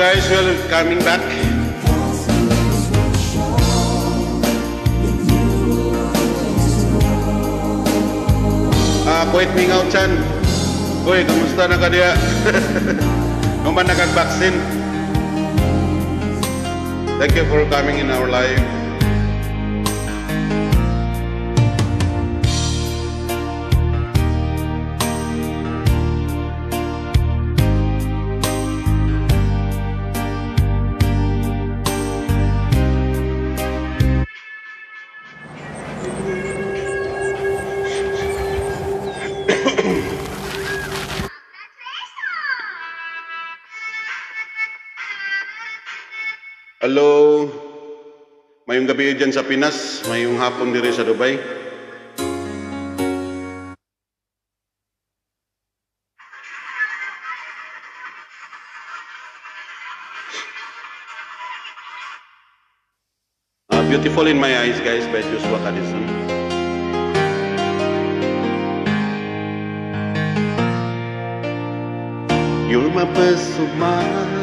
Guys, well coming back. Quit me out chan. Uy, kamusta na ka diya? Ba nakag-vaccine? Thank you for coming in our live. Gabi dyan sa Pinas, mayong hapon diri sa Dubai. Uh, Beautiful in My Eyes, guys, by Joshua Kadison. You're my peace of mind.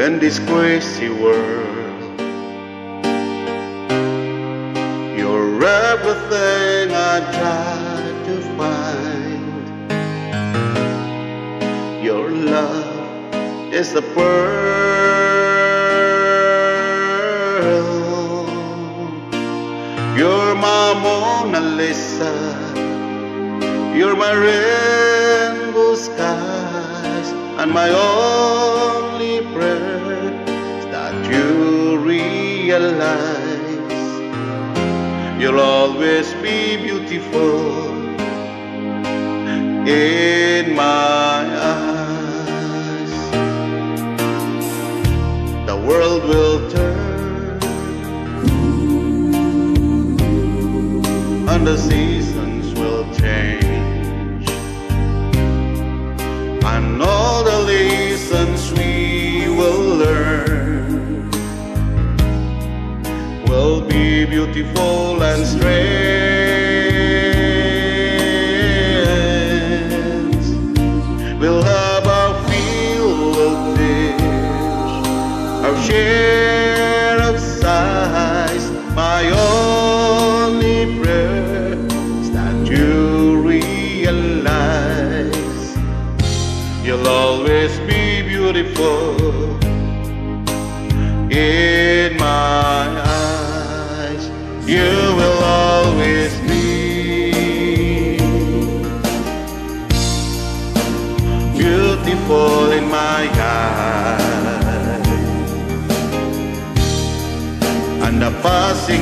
In this crazy world. You're everything I try to find. Your love is the pearl. You're my Mona Lisa. You're my rainbow skies and my only that you realize you'll always be beautiful in my eyes. The world will turn under the beautiful and strange.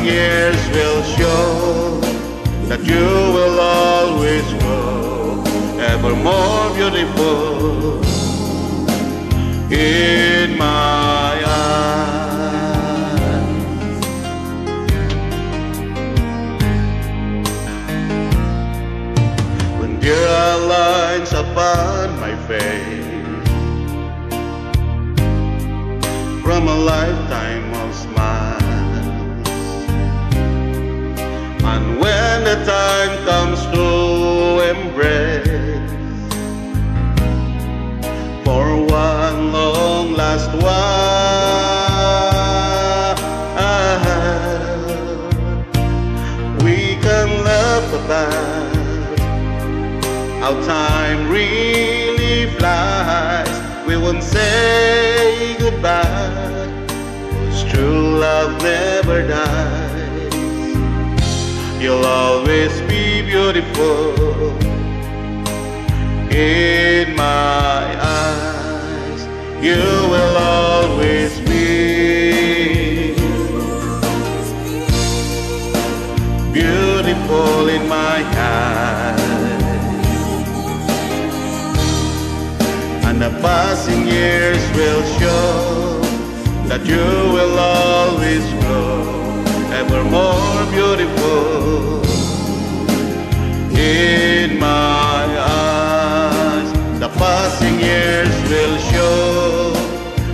Years will show that you will always grow ever more beautiful in my eyes. When there are lines upon my face from a lifetime say goodbye, 'cause true love never dies. You'll always be beautiful in my eyes. You will always be beautiful in my the passing years will show that you will always grow ever more beautiful in my eyes. The passing years will show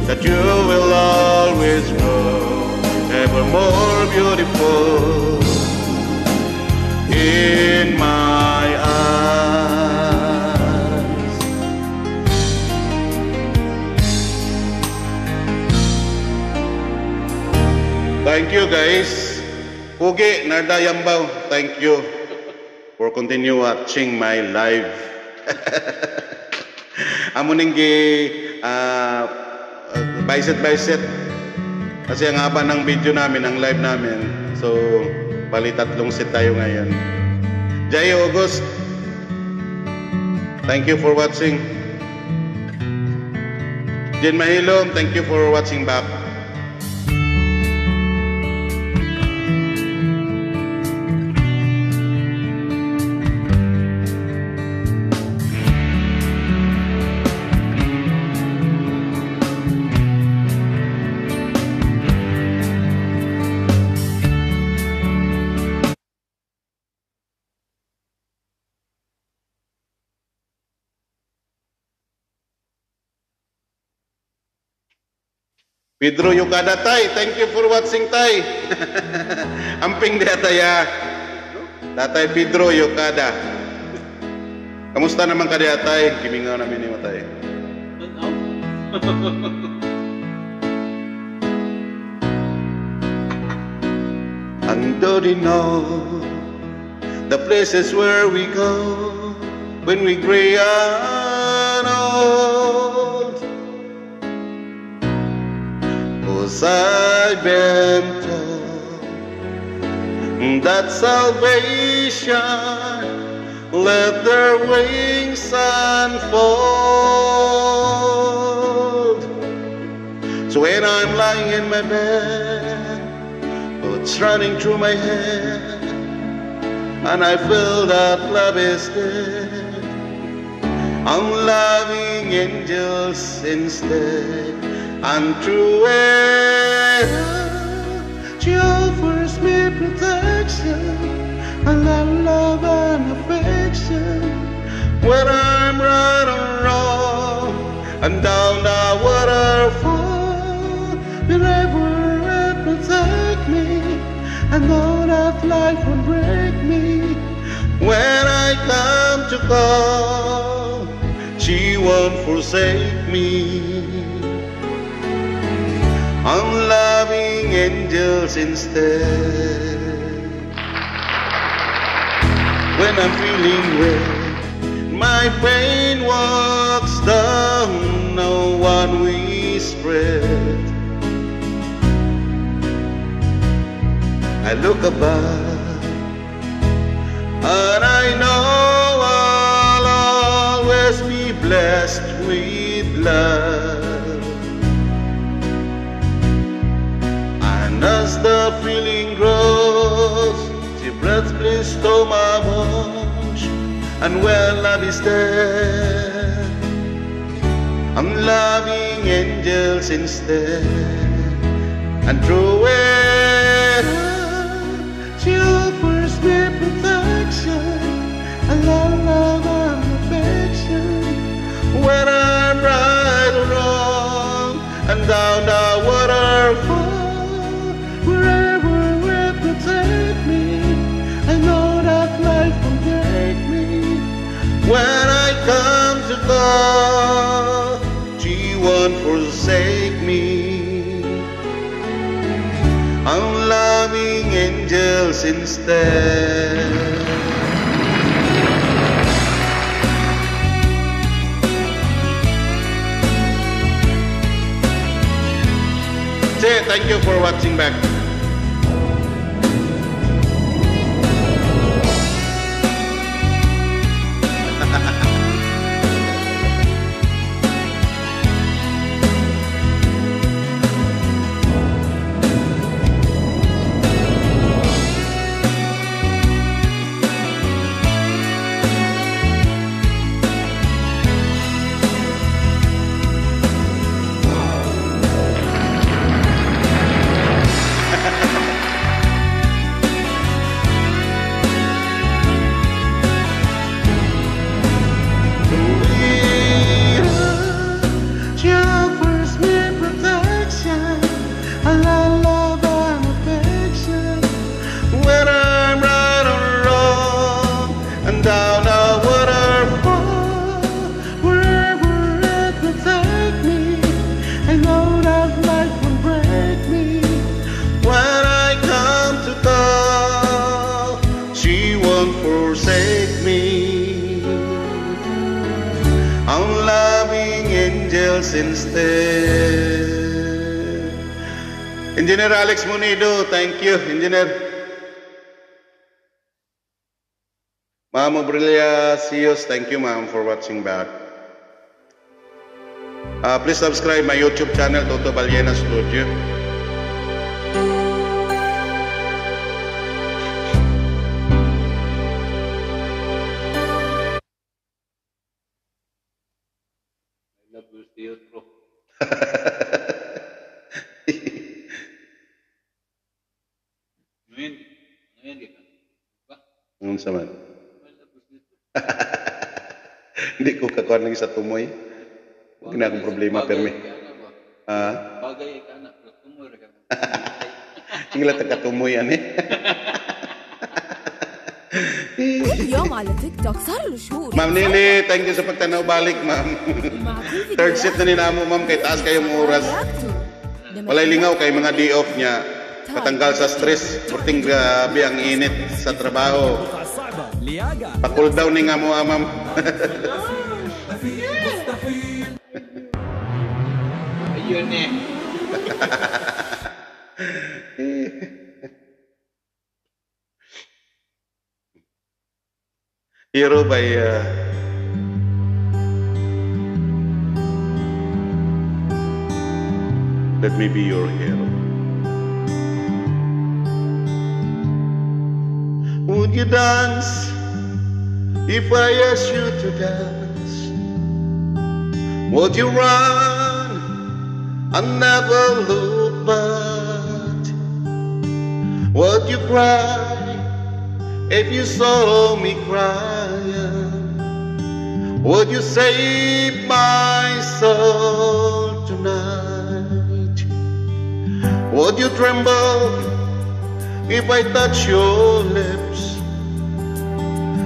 that you will always grow ever more beautiful in my Thank you guys. Kugi, Nardayambaw, thank you for continue watching my live. Amo ning gi uh, bicep bicep kasi ang haba ng video namin, ang live namin. So, bali tatlong set tayo ngayon. Jay August, thank you for watching. Jen Mahilom, thank you for watching back. Pedro Yukada Tay, thank you for watching Tay. Amping dia taya. Tatay Pedro Yukada. Kamusta naman ka dia Tay? Kimingaw namin ni mo Tay. Ando know the places where we go when we gray and Cause I've been told that salvation let their wings unfold. So when I'm lying in my bed, thoughts running through my head, and I feel that love is dead. I'm loving angels instead, and it, she offers me protection, and love, love and affection. When I'm right or wrong, and down the waterfall, it will take me, and know that life will break me. When I come to call, she won't forsake me. I'm loving angels instead. When I'm feeling well, my pain walks down, no one we spread. I look above, and I know I'll always be blessed with love. As the feeling grows, she breaths bliss to my wash, and where love is there, I'm loving angels instead. And through it, she offers me protection, and love, love and affection. When I'm When I come to call, she won't forsake me. I'm loving angels instead. Say thank you for watching back. Instead. Engineer Alex Munido, thank you, Engineer. Ma'am Aurelia Sios, thank you ma'am for watching back. Uh, please subscribe my YouTube channel, Toto Baliena Studio. Ano sa man? I love your still bro. Hindi ko kakuha lang sa tumoy. Huwag na akong problema, Bagay permi. ka na ba? Ah, Bagay ka na, pero tumoy ka. singla taga tumoy ani. اليوم على تيك توك صار له شهور Ma'am Nili, thank you sa pagtanaw balik, ma'am. مع كل Third set na ninamo, ma'am, kay taas kayong oras. Walay lingaw kay mga day off niya. Patanggal sa stress. Purting grabe ang init sa trabaho. Liaga. Pakul daw ni nga mo amam. Ayun iya eh. Hero by iya. uh, Let me be your hero. Would you dance? If I asked you to dance? Would you run and never look back? Would you cry if you saw me crying? Would you save my soul tonight? Would you tremble if I touch your lips?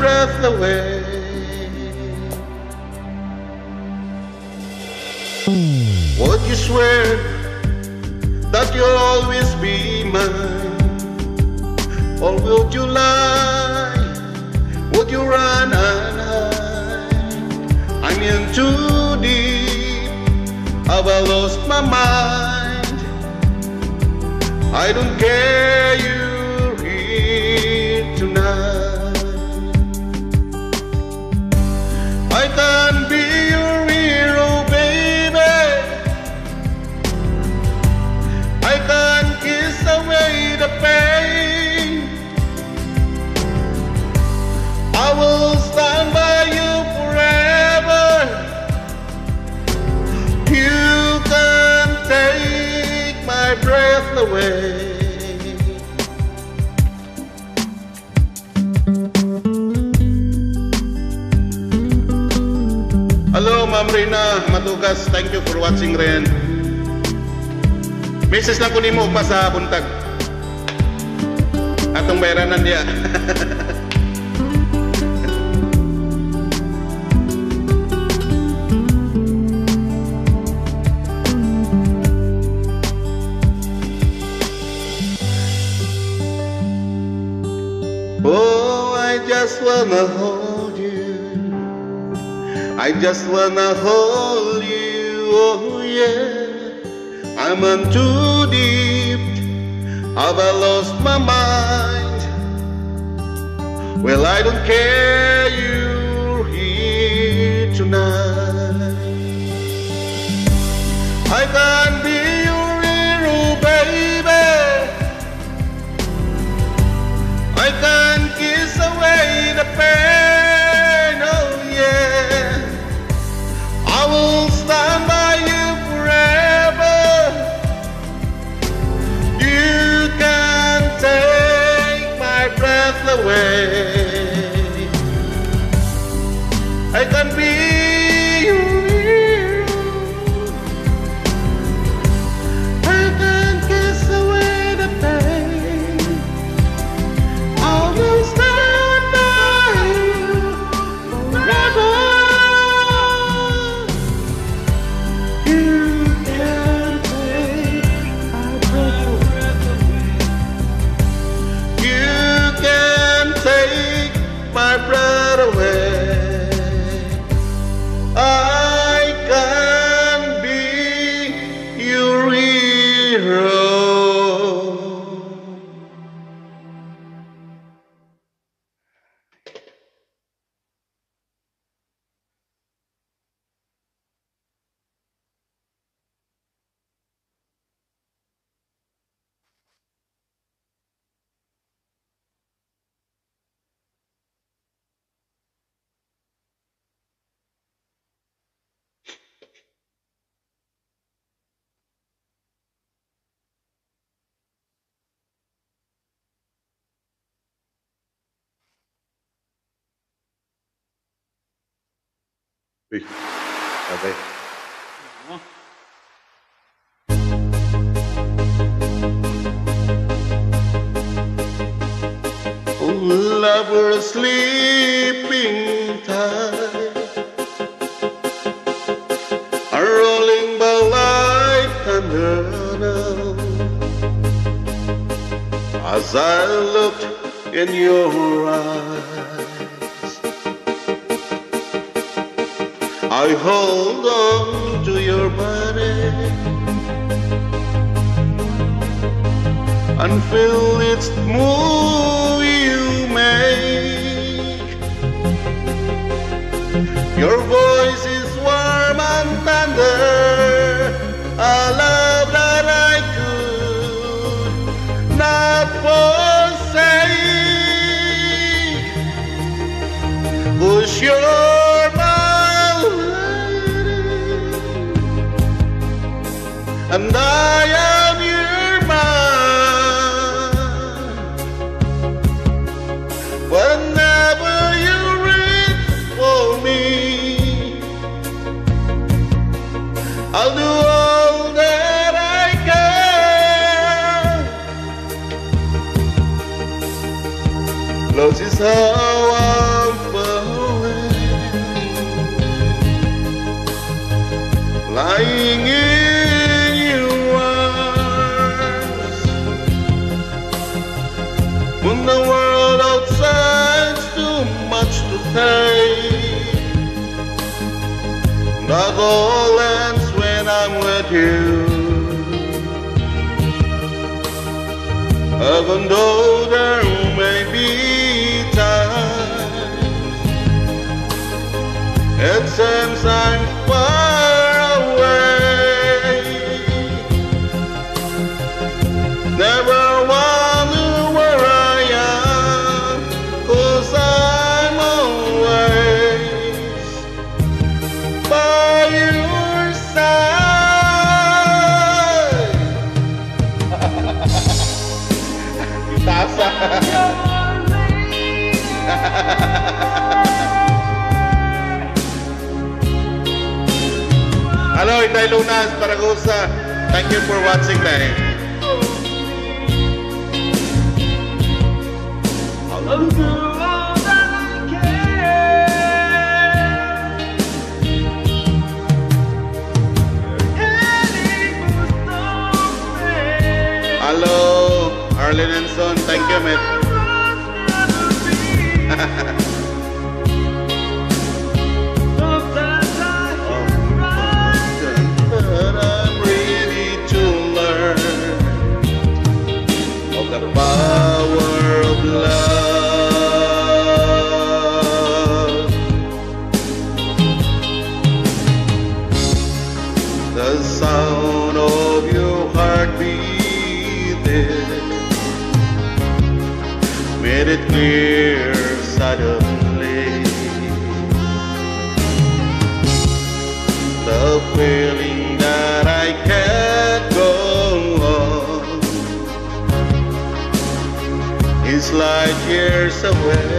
Breath away. Would you swear that you'll always be mine? Or would you lie? Would you run and hide? I'm in too deep. Have I lost my mind? I don't care you're here tonight. Can be your hero, baby. I can kiss away the pain. I will stand by you forever. You can take my breath away. Hello, Ma'am Rina Matugas. Thank you for watching rin. Message lang ko nimo pa sa buntag. Atong bayranan diya. Oh, I just wanna hold. I just wanna hold you. Oh, yeah. I'm in too deep. Have I lost my mind? Well, I don't care. You're here tonight. I can't be your hero, baby. I can kiss away the pain, oh yeah will stand by you forever. You can take my breath away. Sabay. Ano? Lover sleeping tight Are rolling by like thunder As I looked in your eyes I hold on to your body and feel its move you make. Your voice is warm and tender, a love that I could not forsake. Cause you're and I am your man. Whenever you reach for me, I'll do all that I can. All ends when I'm with you. Even though there may be times It seems I'm far Hello, Itay Lunas, Paragosa. Thank you for watching, man. Hello, girl. Arlen and Son. Thank you, mate. silhouette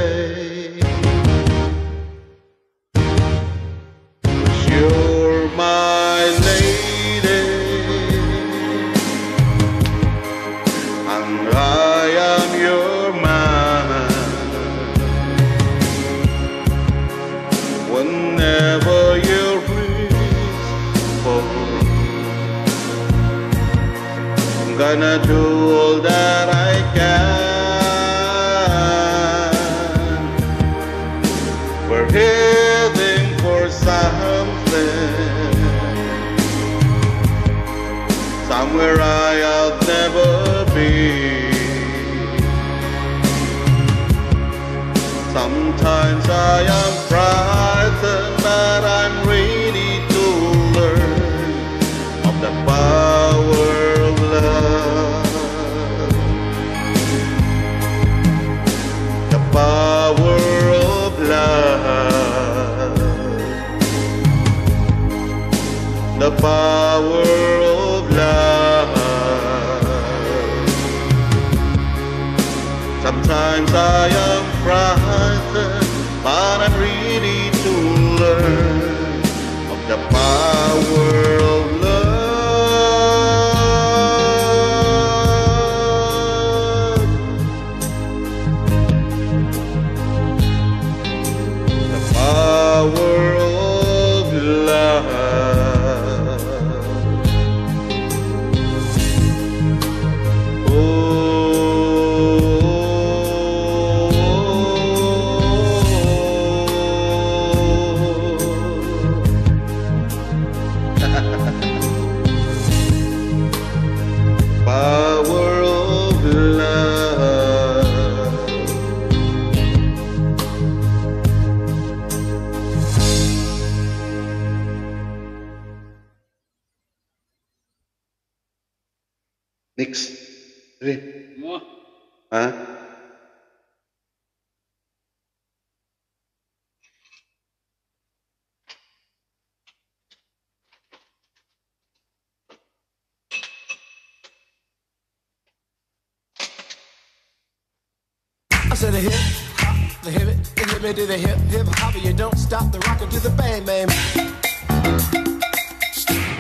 it, the hip it to the hip, hip hop, you don't stop the rockin' to the bang bang.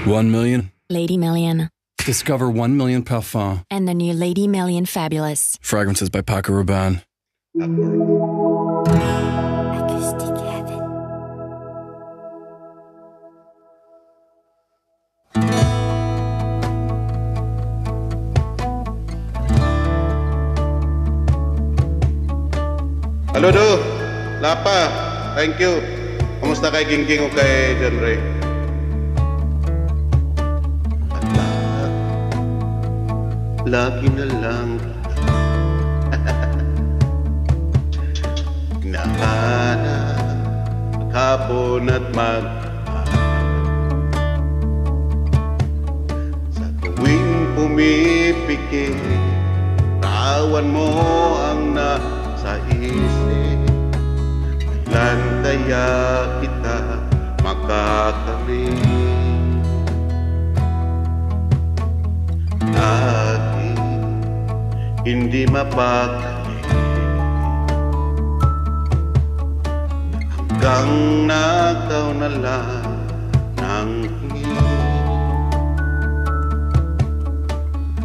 One million. Lady Million, Discover one million parfum. and the new Lady Million Fabulous. Fragrances by Paco Rabanne. Acoustic Heaven. Halo do. Lapa. Thank you. Kumusta kay King King o kay John Ray? At lahat, lagi na lang Hinahanap maghapon at mag Sa tuwing pumipikit Tawan mo ang nasa isip Kailan kita makakamit Lagi hindi mapakali Hanggang nakaw na lang ng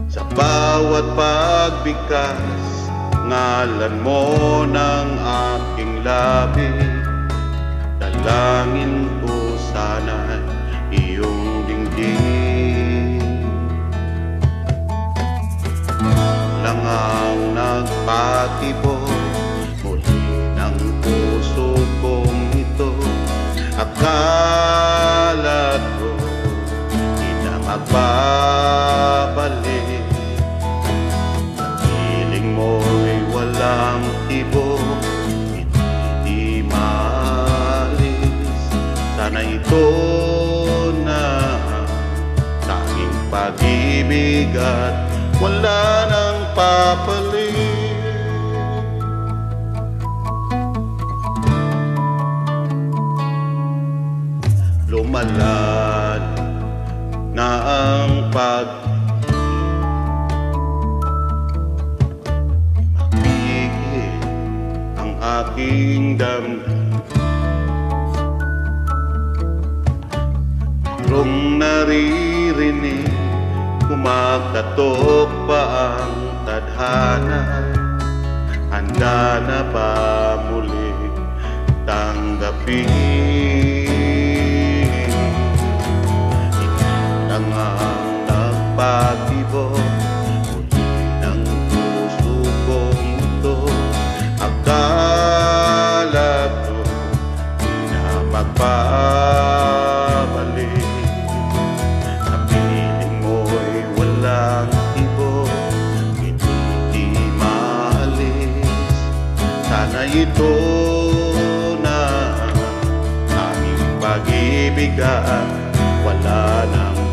Sa bawat pagbigkas Ngalan mo ng aking labi Dalangin ko sana'y iyong dinggin. Lang ang nagpatibok Muli ng puso kong ito. Akala ko Di na magbabalik ito na Tanging pag-ibig at Wala nang papalit Lumalad na ang pag Mapigil ang aking damdamin Merong naririnig Kumakatok pa ang tadhana. Handa na ba muli tanggapin? Ang nagpatibok Muli pag-ibig Wala nang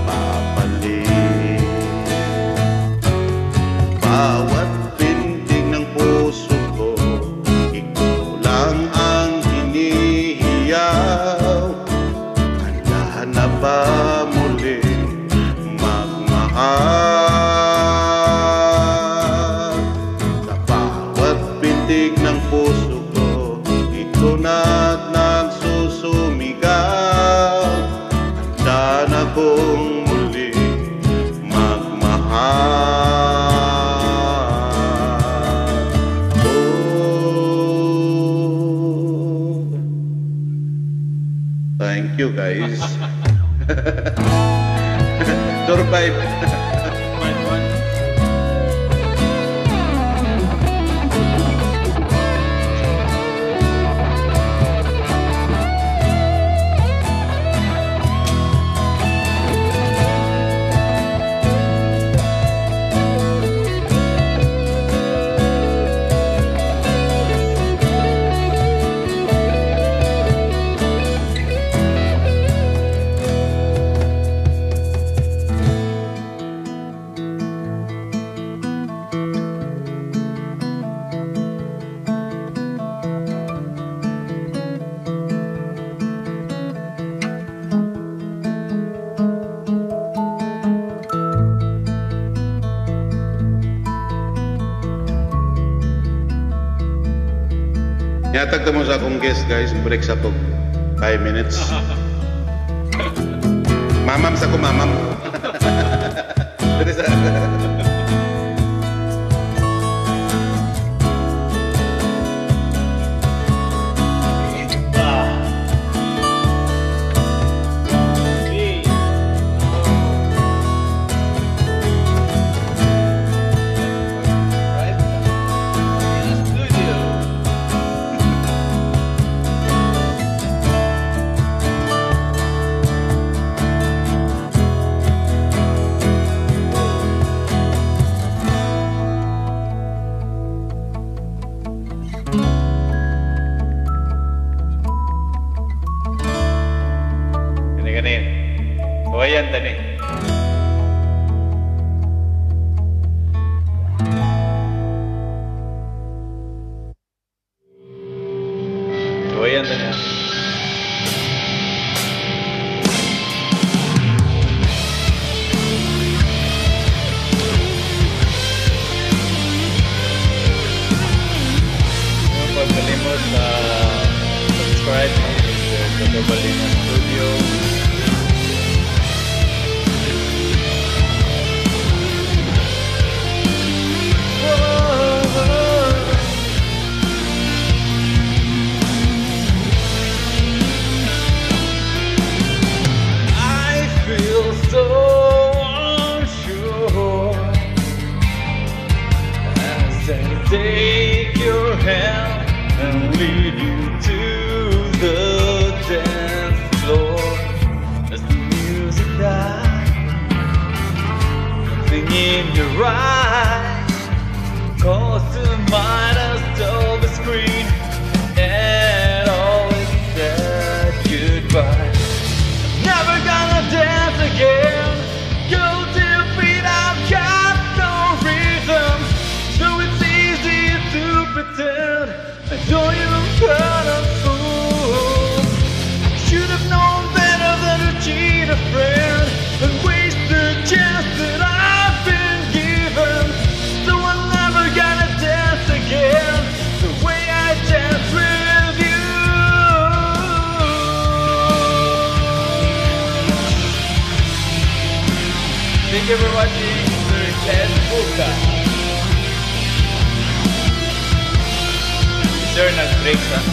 guys, guys, break sa to. 5 minutes. mamam sa ko mamam. I don't even care During and break. Ah.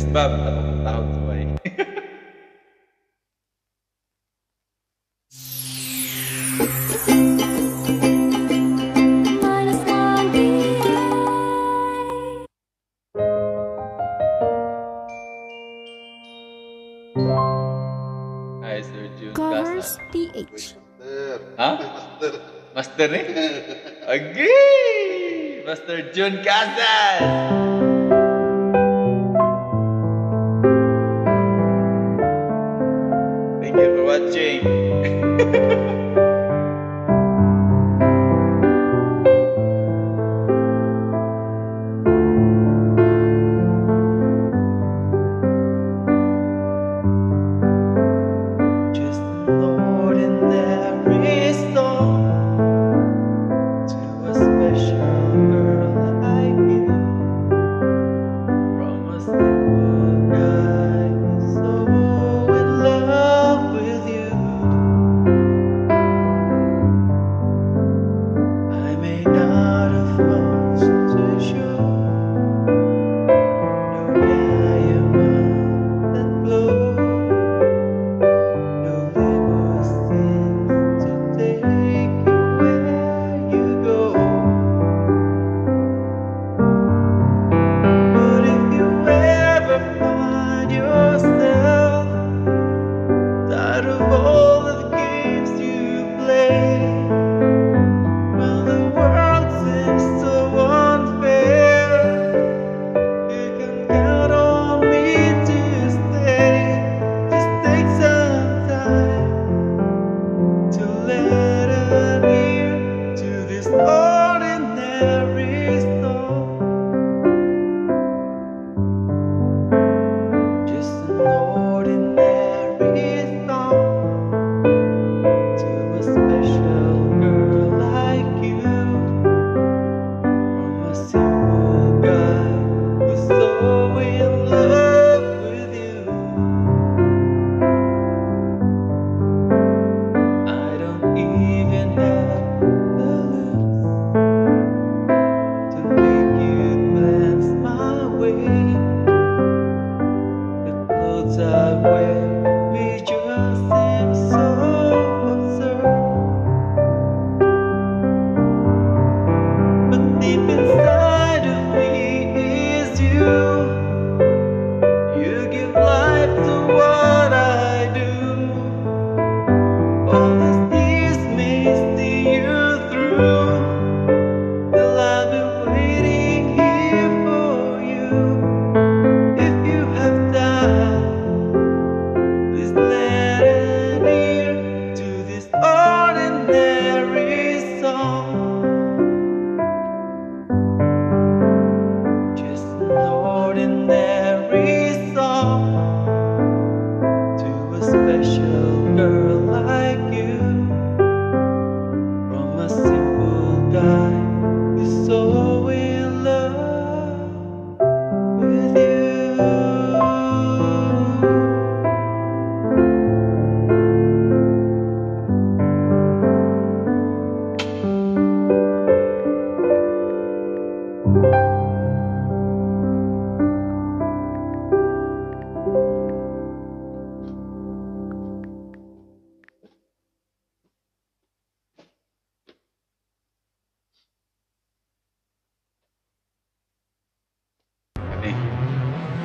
sebab aku tahu semua ini. Hai setuju. Commerce PH. Hah? Master. Master nih? Oke. Okay. Master Jun Kazan.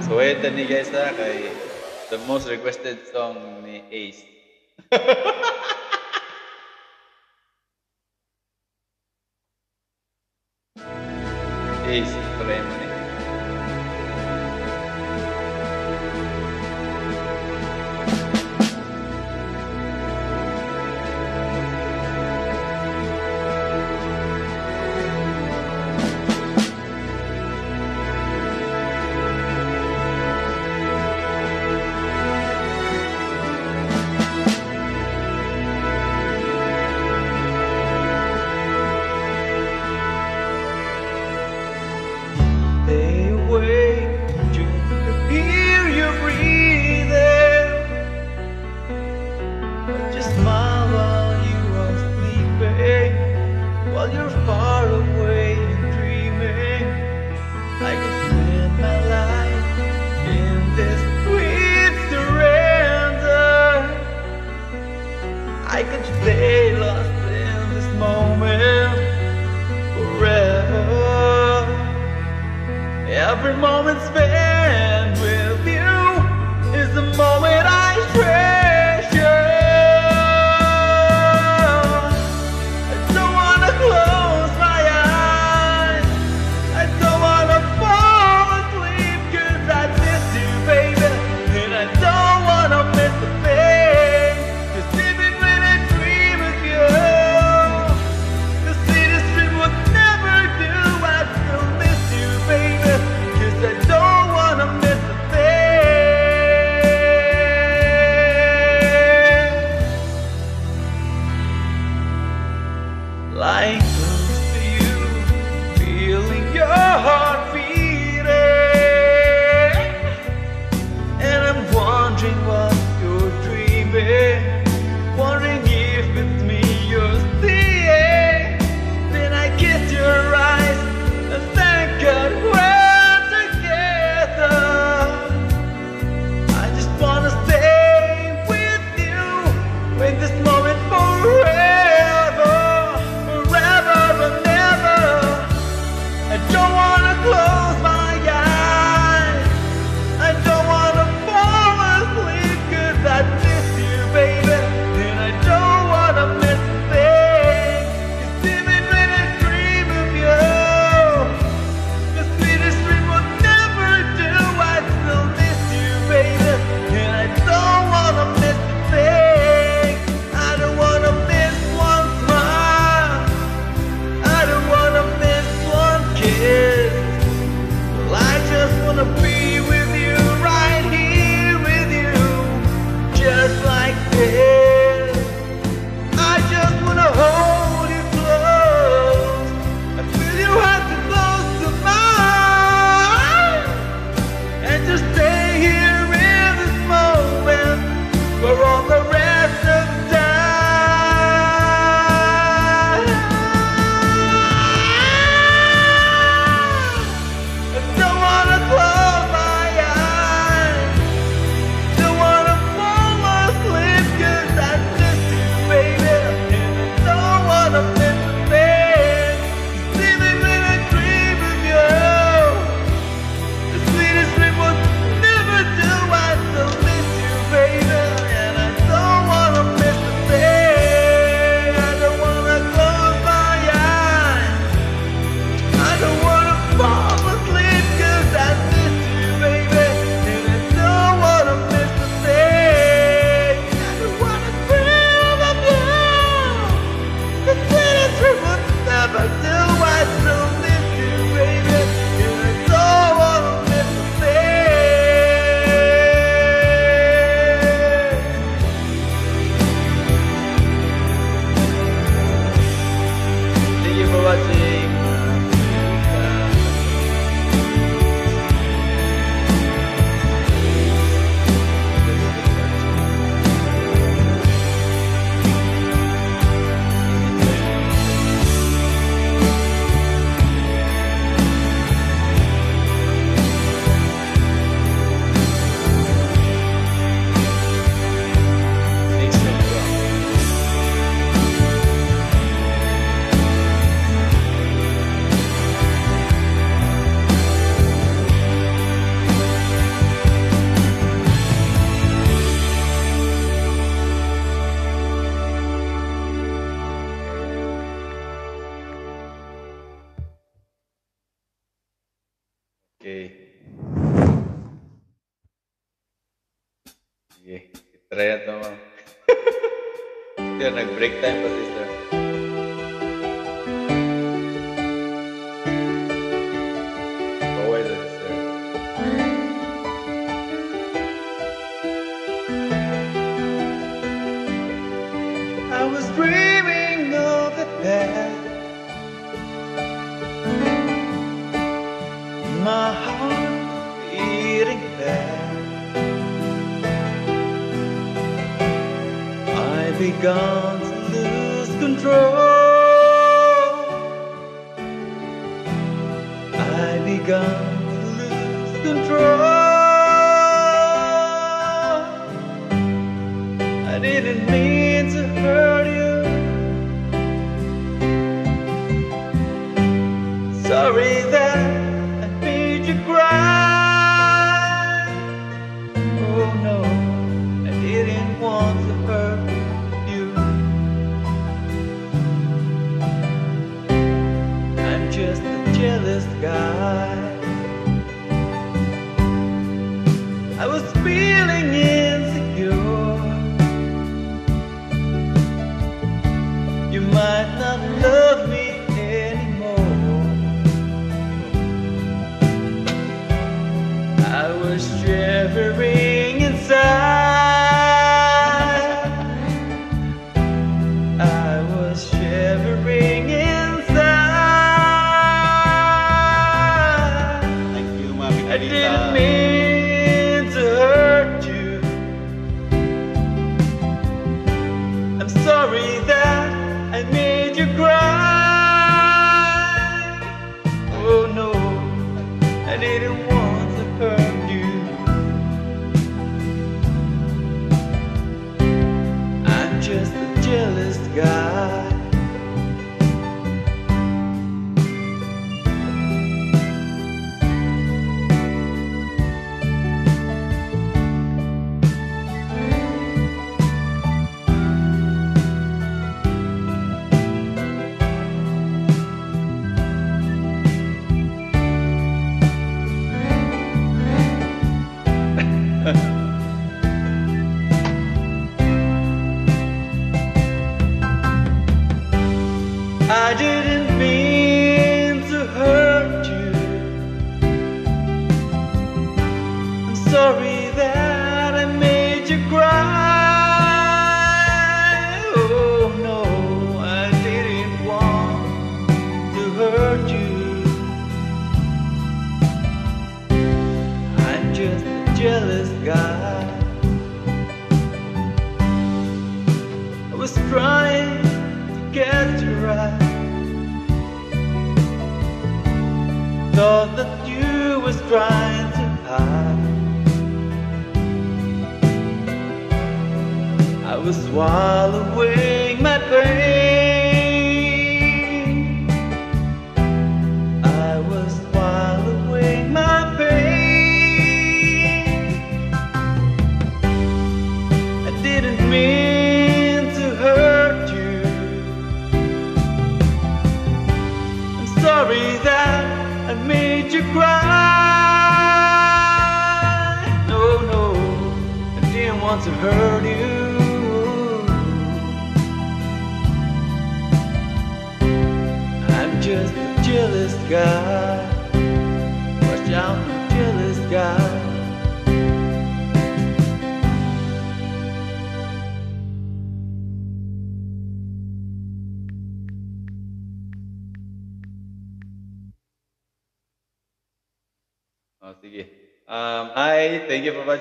So Suwerte ni guys ha kay the most requested song ni Ace.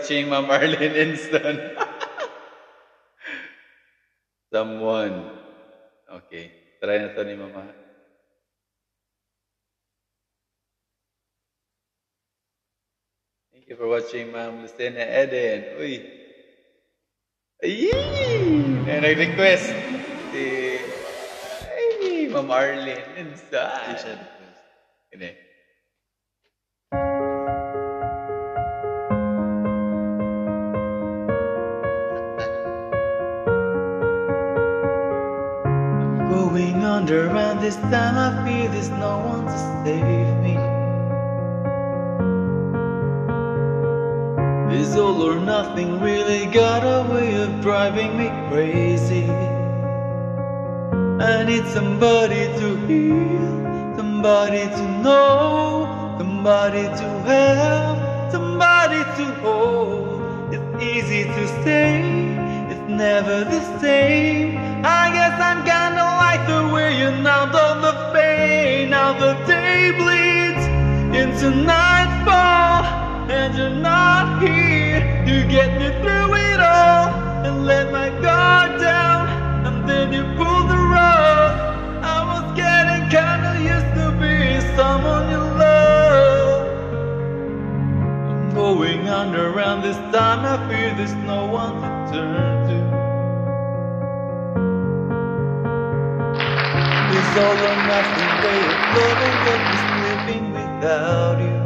touching Ma Marlene Inston. Someone. Okay. Try na to ni Mama. Thank you for watching, Ma'am Lucena Eden. Uy. Ayy! Ay, nag-request. Si... Ay, Ma'am Arlene. Instan. Hindi siya going under, and this time I feel there's no one to save me. This all or nothing really got a way of driving me crazy. I need somebody to heal, somebody to know, somebody to help, somebody to hold. It's easy to say, it's never the same. I guess I'm gonna like the way you numb all the pain. Now the day bleeds into nightfall, and you're not here to get me through it all and let my guard down. And then you pull the rug. I was getting kinda used to be someone you love. I'm going underground this time. I fear there's no one to turn This all or nothing way of loving got me sleeping without you.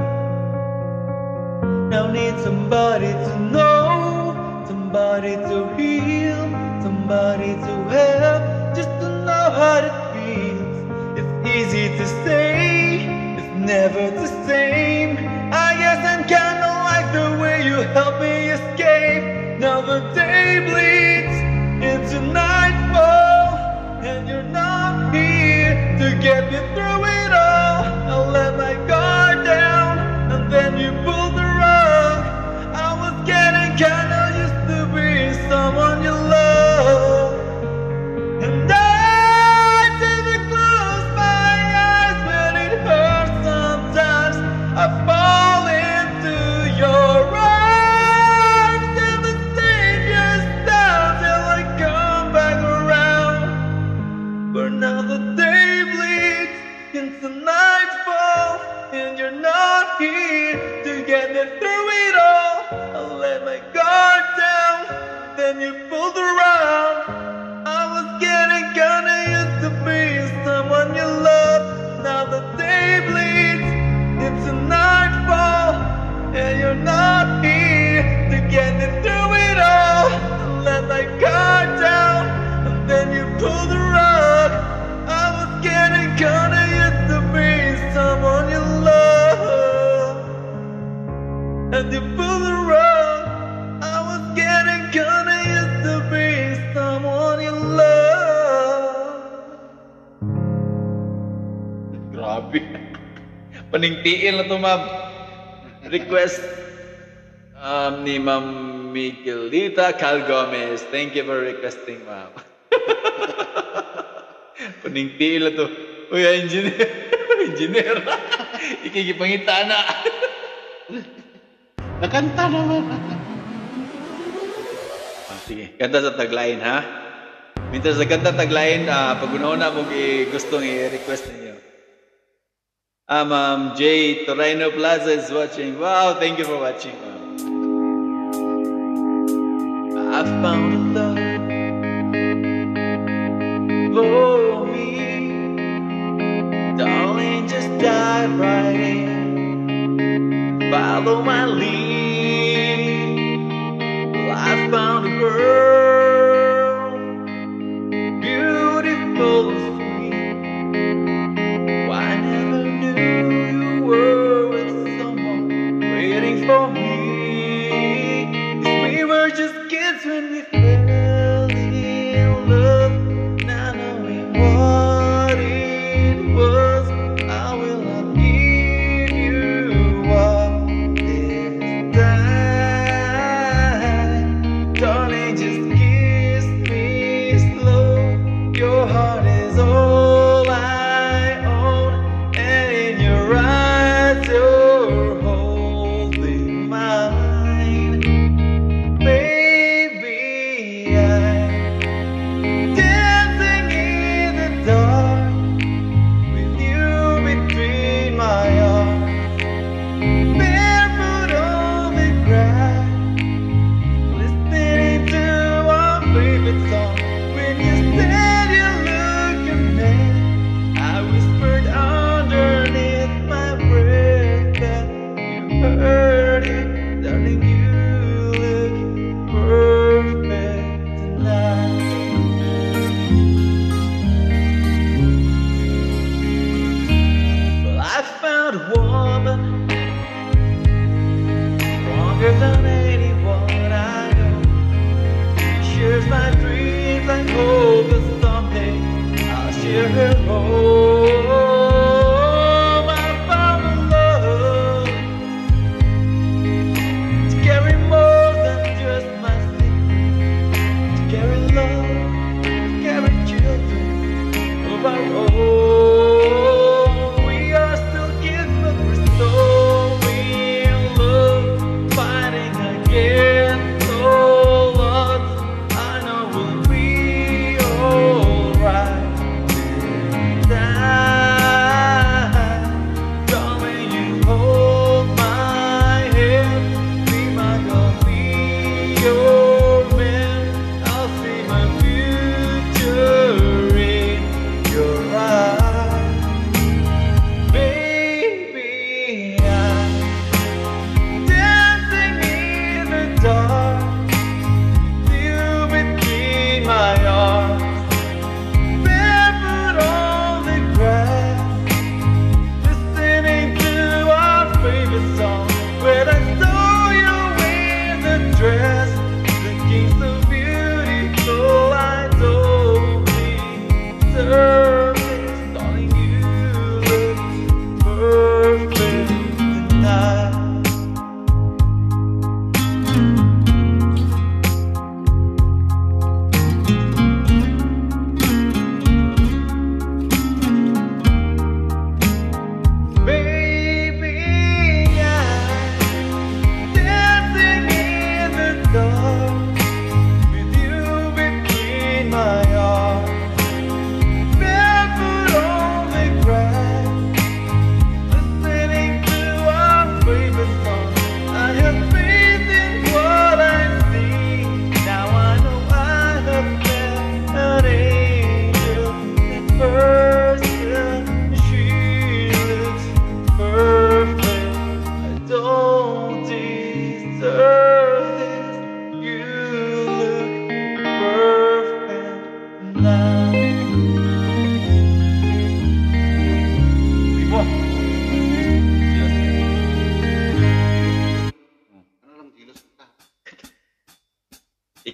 Now need somebody to know, somebody to heal, somebody to help, just to know how it feels. It's easy to say, it's never the same. I guess I'm kinda like the way you help me escape. Now the day bleeds into nightfall, and you're not to get me through it all. I'll let my guard Paningtiin na to, ma'am. Request um, ni Ma'am Miguelita Cal Gomez. Thank you for requesting, ma'am. Paningtiin na to. Uy, ah, engineer. engineer. Ikikipangita na. Nakanta naman. Ah, sige. Ganda sa tagline, ha? Minsan sa ganda tagline, ah, pag una mo gustong i-request ninyo. Ah, Ma'am J. Torino Plaza is watching. Wow, thank you for watching. I found a love for me. Darling, just dive right in. Follow my lead. I found a girl,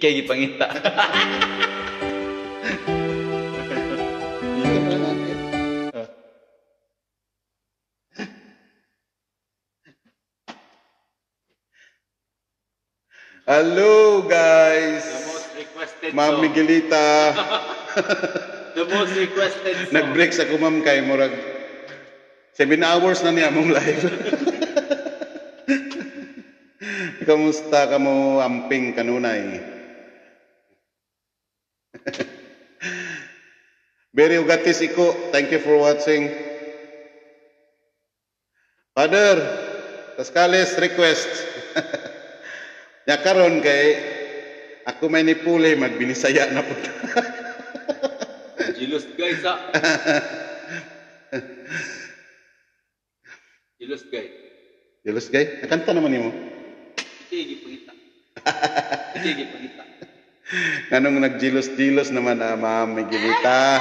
Ikay gipangita. Hello guys. The most requested Ma'am. Miguelita. The most requested song. Nag-break sa kumam kay murag 7 hours na niya mong live. Kamusta ka mo amping kanunay? Very ugatis iko. Thank you for watching. Father, Tascales request. Nya karon kay ako may nipuli magbinisaya na po. Jilos guys ha. Jilos guys. Dilos gay, nakanta naman nimo. Ikay gipangita. Ikay gipangita. Anong nagjilos-jilos naman ah, Ma'am Miguelita.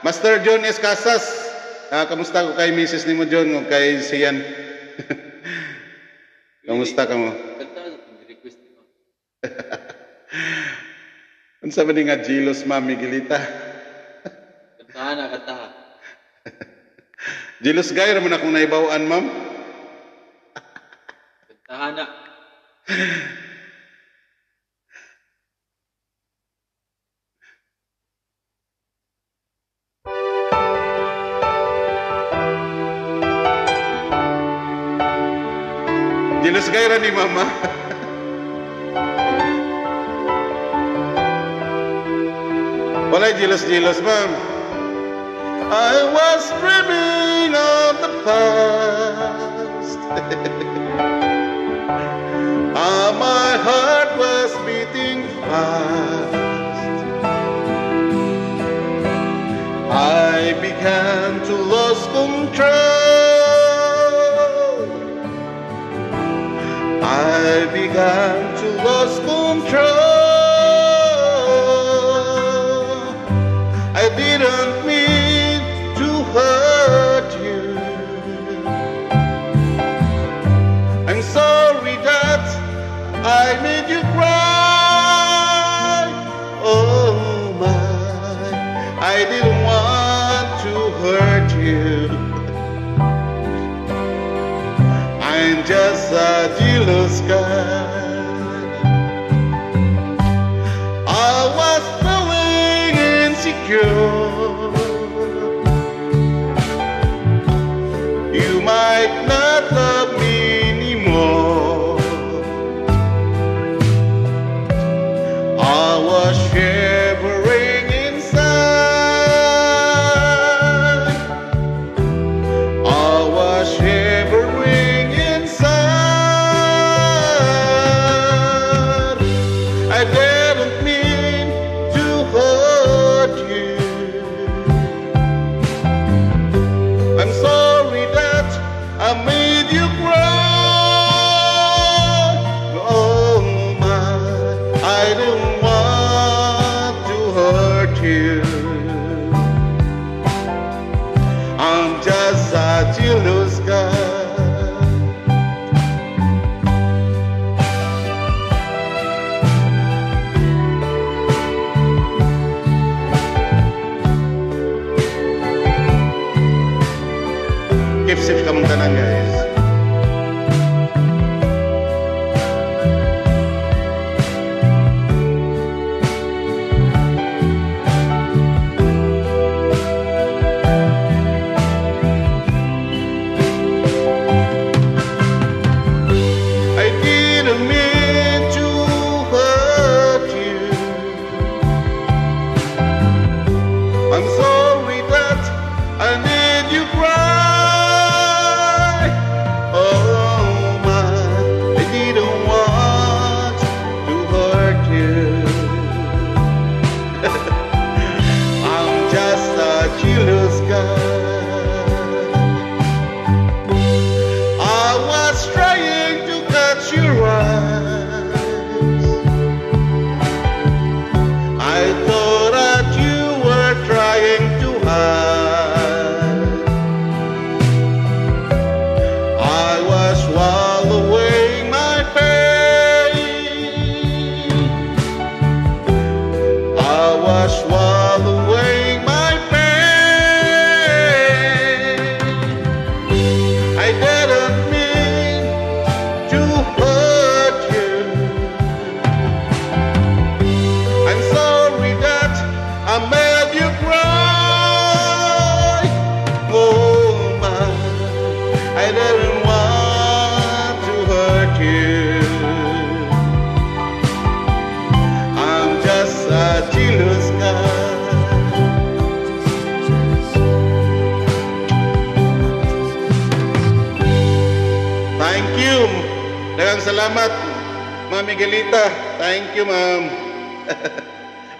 Master John S. Casas. Ah, kamusta ko kay Mrs. nimo John o kay Sian? kamusta ka mo? Unsa man ni nga jilos Ma'am Miguelita? Kantahan na, kantahan. Jilos gay ra man akong naibawan, Ma'am. Kantahan na. Jilos gay ra ni Mama. Wala jilos-jilos. I was dreaming of the past. Ah, my heart was beating fast. I began to lose control. I began to lose control. I didn't mean to hurt you. I'm sorry that I made you cry. Jealous guy. I was feeling insecure.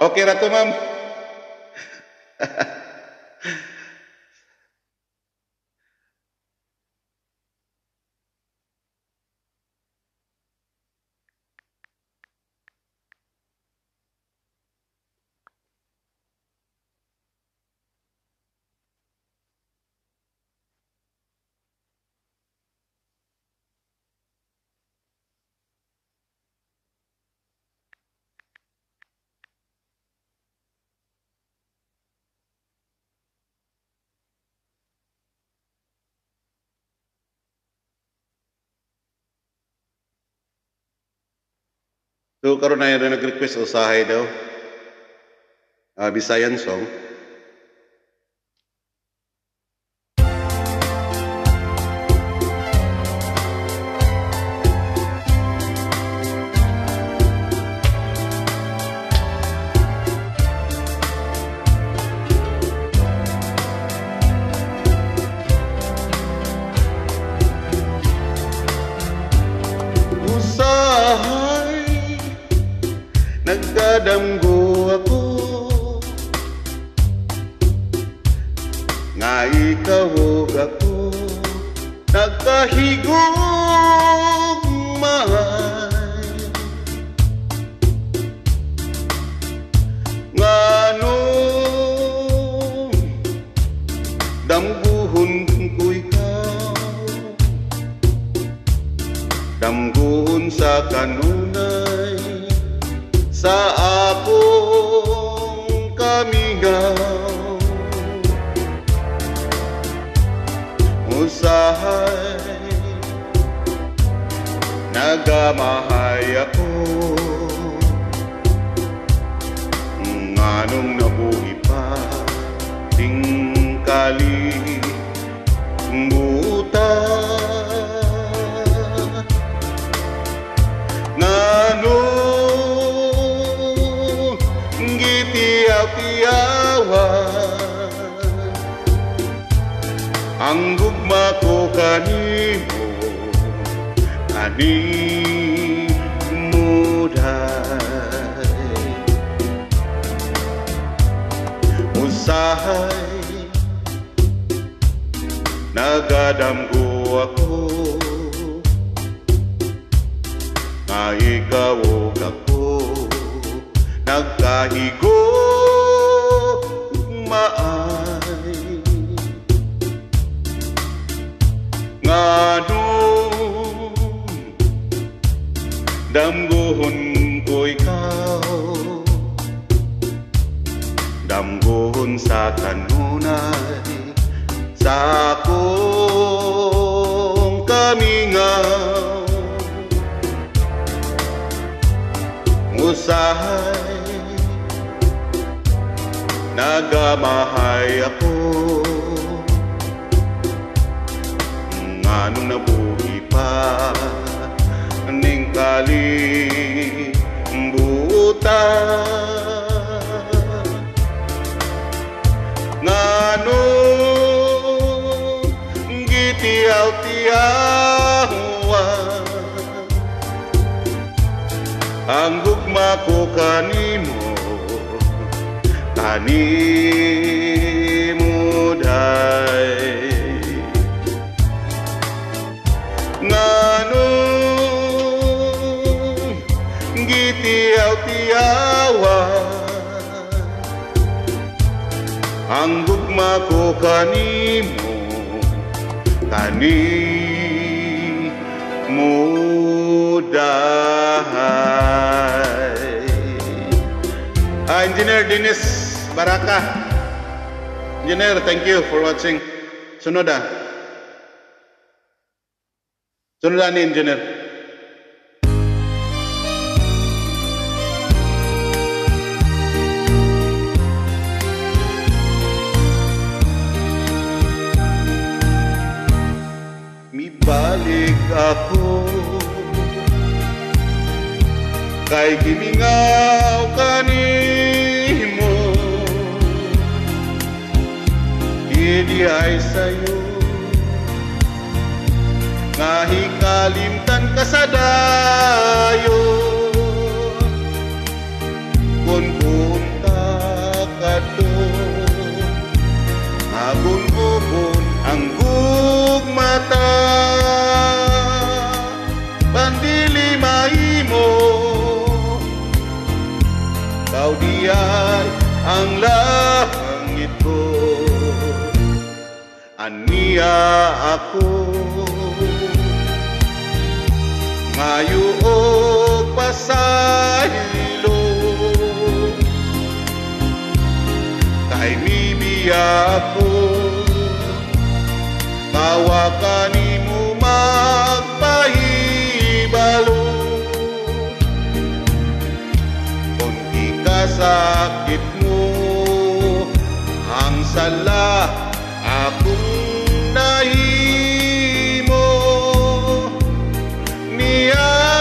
Oke Ratu Mam. So karon na rin nag-request o sahay daw. Uh, Bisayan song. tiaw-tiawan Angguk mako kani mudah. Ah, Engineer Dinis Barakah Engineer, thank you for watching. Sunoda. Sunoda ni Engineer. ako. Kay gimingaw kanimo Kini ay sayo. Nga hikalimtan ka sa nangyari ang lahat ito Aniya ako. Mayo o pasahilo. Kay bibiya ako. Tawakanin sakit mo. Ang sala akong nahimo. Niya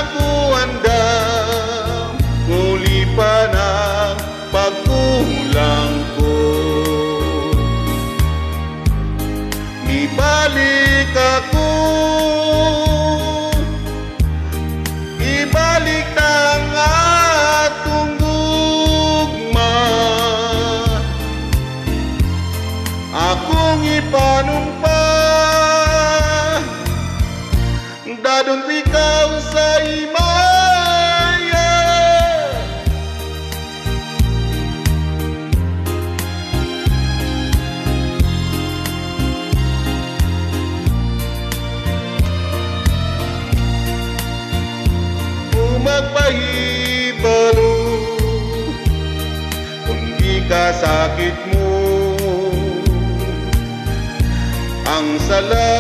love.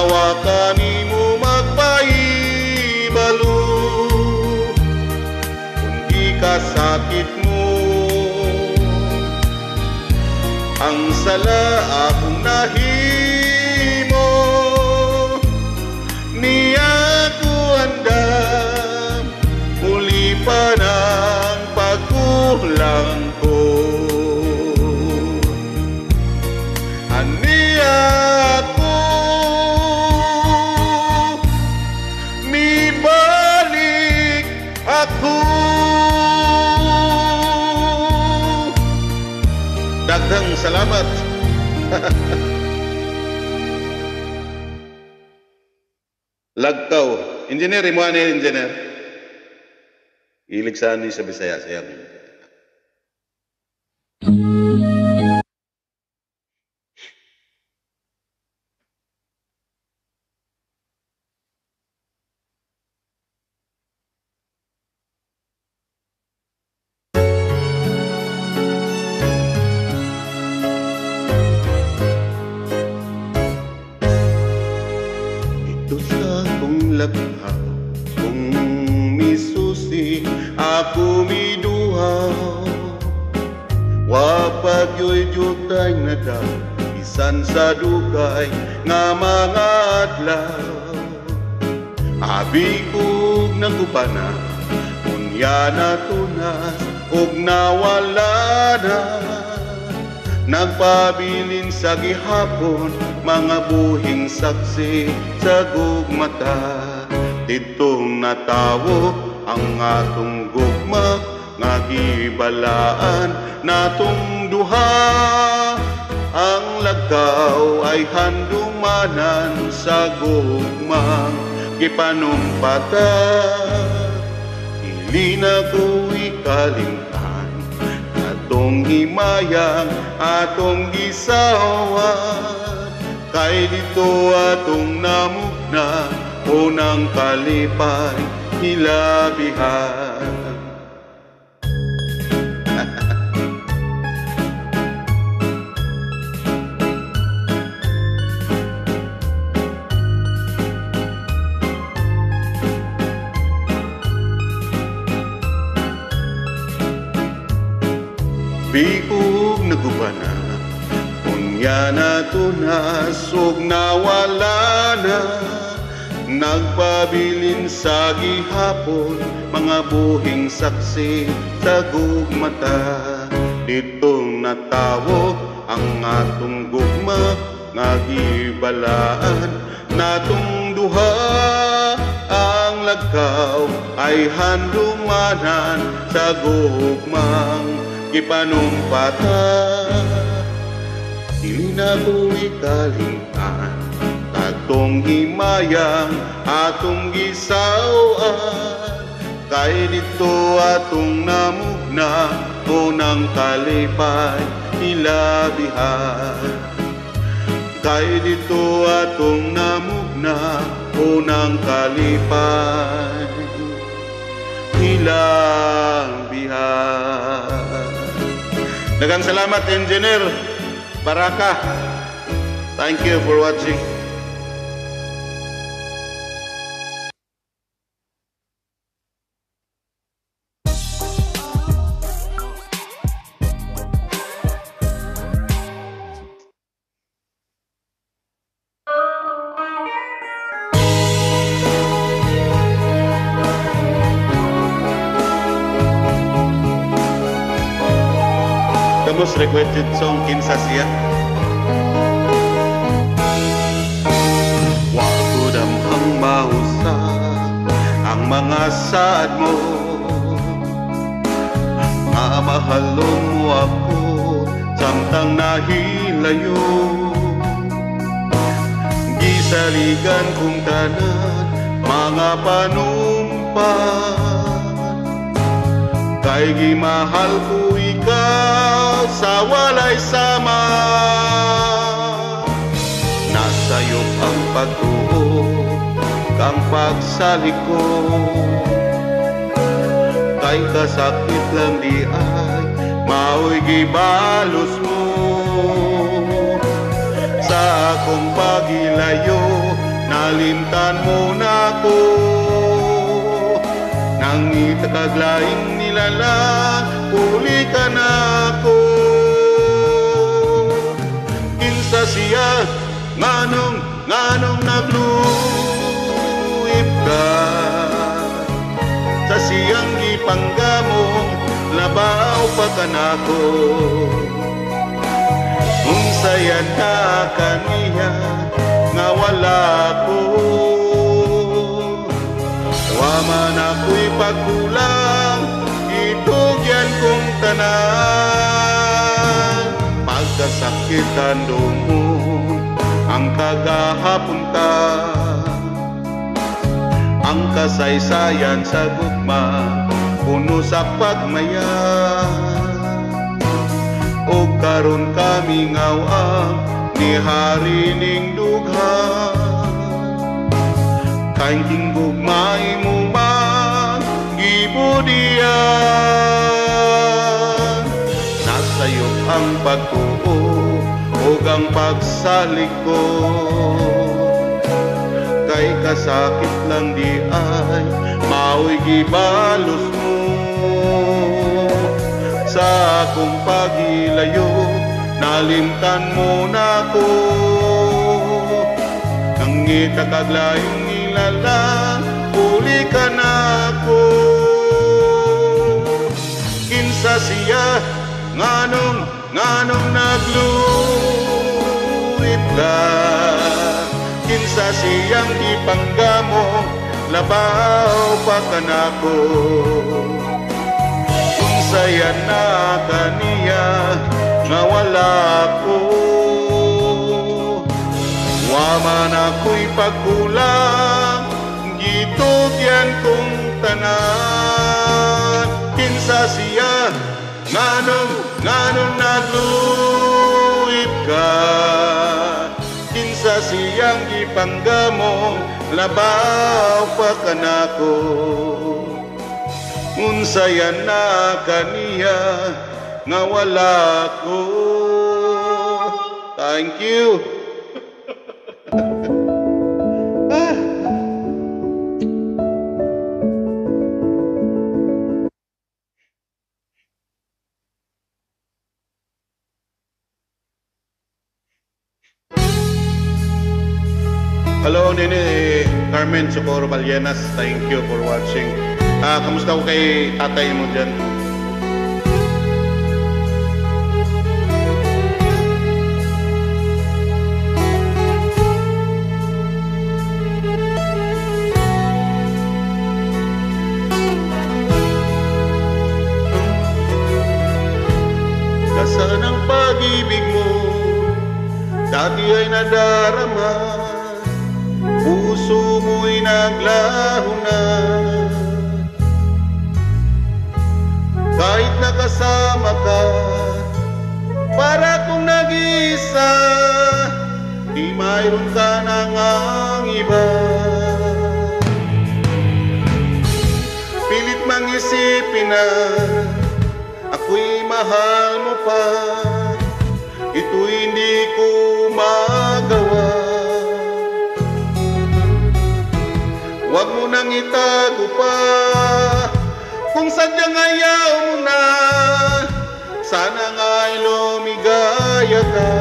Awa kanimo magpaibalo Kundi kasakit mo Ang sala akong nahihintay Lagtaw. Engineer, imo ni engineer. Ilig sa ni sa Bisaya, sir. Nagpabilin sa gihapon Mga buhing saksi sa gugmata. Ditong natawo ang atong gugma Nga gibalaan natong duha. Ang lagaw ay handumanan sa gugmang Gipanumpata Dili na ko Atong himayang, atong gisawan Kay dito atong namugna Unang kalipay, hilabihan Nagubana Unya na tunas ug nawala na Nagpabilin sa gihapon Mga buhing saksi sa gugmata Ditong natawo ang atong gugma Nga natong duha. Ang lagkaw ay handumanan sa gugmang gipanumpata Dili na ko ikalimtan Atong himayang, atong gisawan Kay dito atong namugna Unang kalipay, hilabihan Kay dito atong namugna Unang kalipay, hilabihan Dagang salamat, Engineer Baraka. Thank you for watching. Most requested song, Kinsa Siya. Wakudam ang mausa ang mga saad mo. Nga mahalong mo ako samtang nahilayo. Gisaligan kong tanan mga panumpan Kay gimahal ko ikaw sa walay sama. Nasa'yo ang pagtuo kang pagsalik ko. Kay kasakit lang di ay mao'y gibalos mo. Sa akong pagilayo nalimtan mo na ko nang itakaglaing nilalang, uli ka na ako. Kinsa siya, nganong, nganong nagluip ka. Sa siyang gipanggamong, labaw pa ka na ko. Unsaya na kaniya, nga wala ko. Waman ako'y pagkulang kong tanan. Pagkasakitan doon Ang kagahapunta Ang kasaysayan sa gugma Puno sa pagmaya. O karon kami ngawang Ni hari ning dugha. Kain gugmay mo gibudian Nasa'yo ang pagtuo o ang pagsalig ko Kay kasakit lang di ay mao'y gibalos mo. Sa akong pagilayo nalimtan mo na ko Nang itakaglayong nilalang ka na Kinsa siya nganong nganong nagluwit ka? Kinsa siyang ipanggamo labaw pa ka na ko Unsaya na kaniya nga wala ko Waman ako'y pagkulang Gitugyan kong tanan. Kinsa siya Nganong, nganong nagluip ka. Kinsa siyang ipanggamo Labaw pa ka na ko Unsaya na kaniya Nga wala ko. Thank you. Carmen Socorro Balyenas. Thank you for watching. Ah, kamusta ko kay tatay mo dyan? Kasan ang pag-ibig mo Dati ay nadarama Puso mo'y naglaho na. Kahit nakasama ka Para kung nag-isa Di mayroon ka nang ang iba. Pilit mang isipin na Ako'y mahal mo pa Ito'y hindi ko magawa Huwag mo nang itago pa Kung sadyang ayaw mo na. Sana nga'y lumigaya ka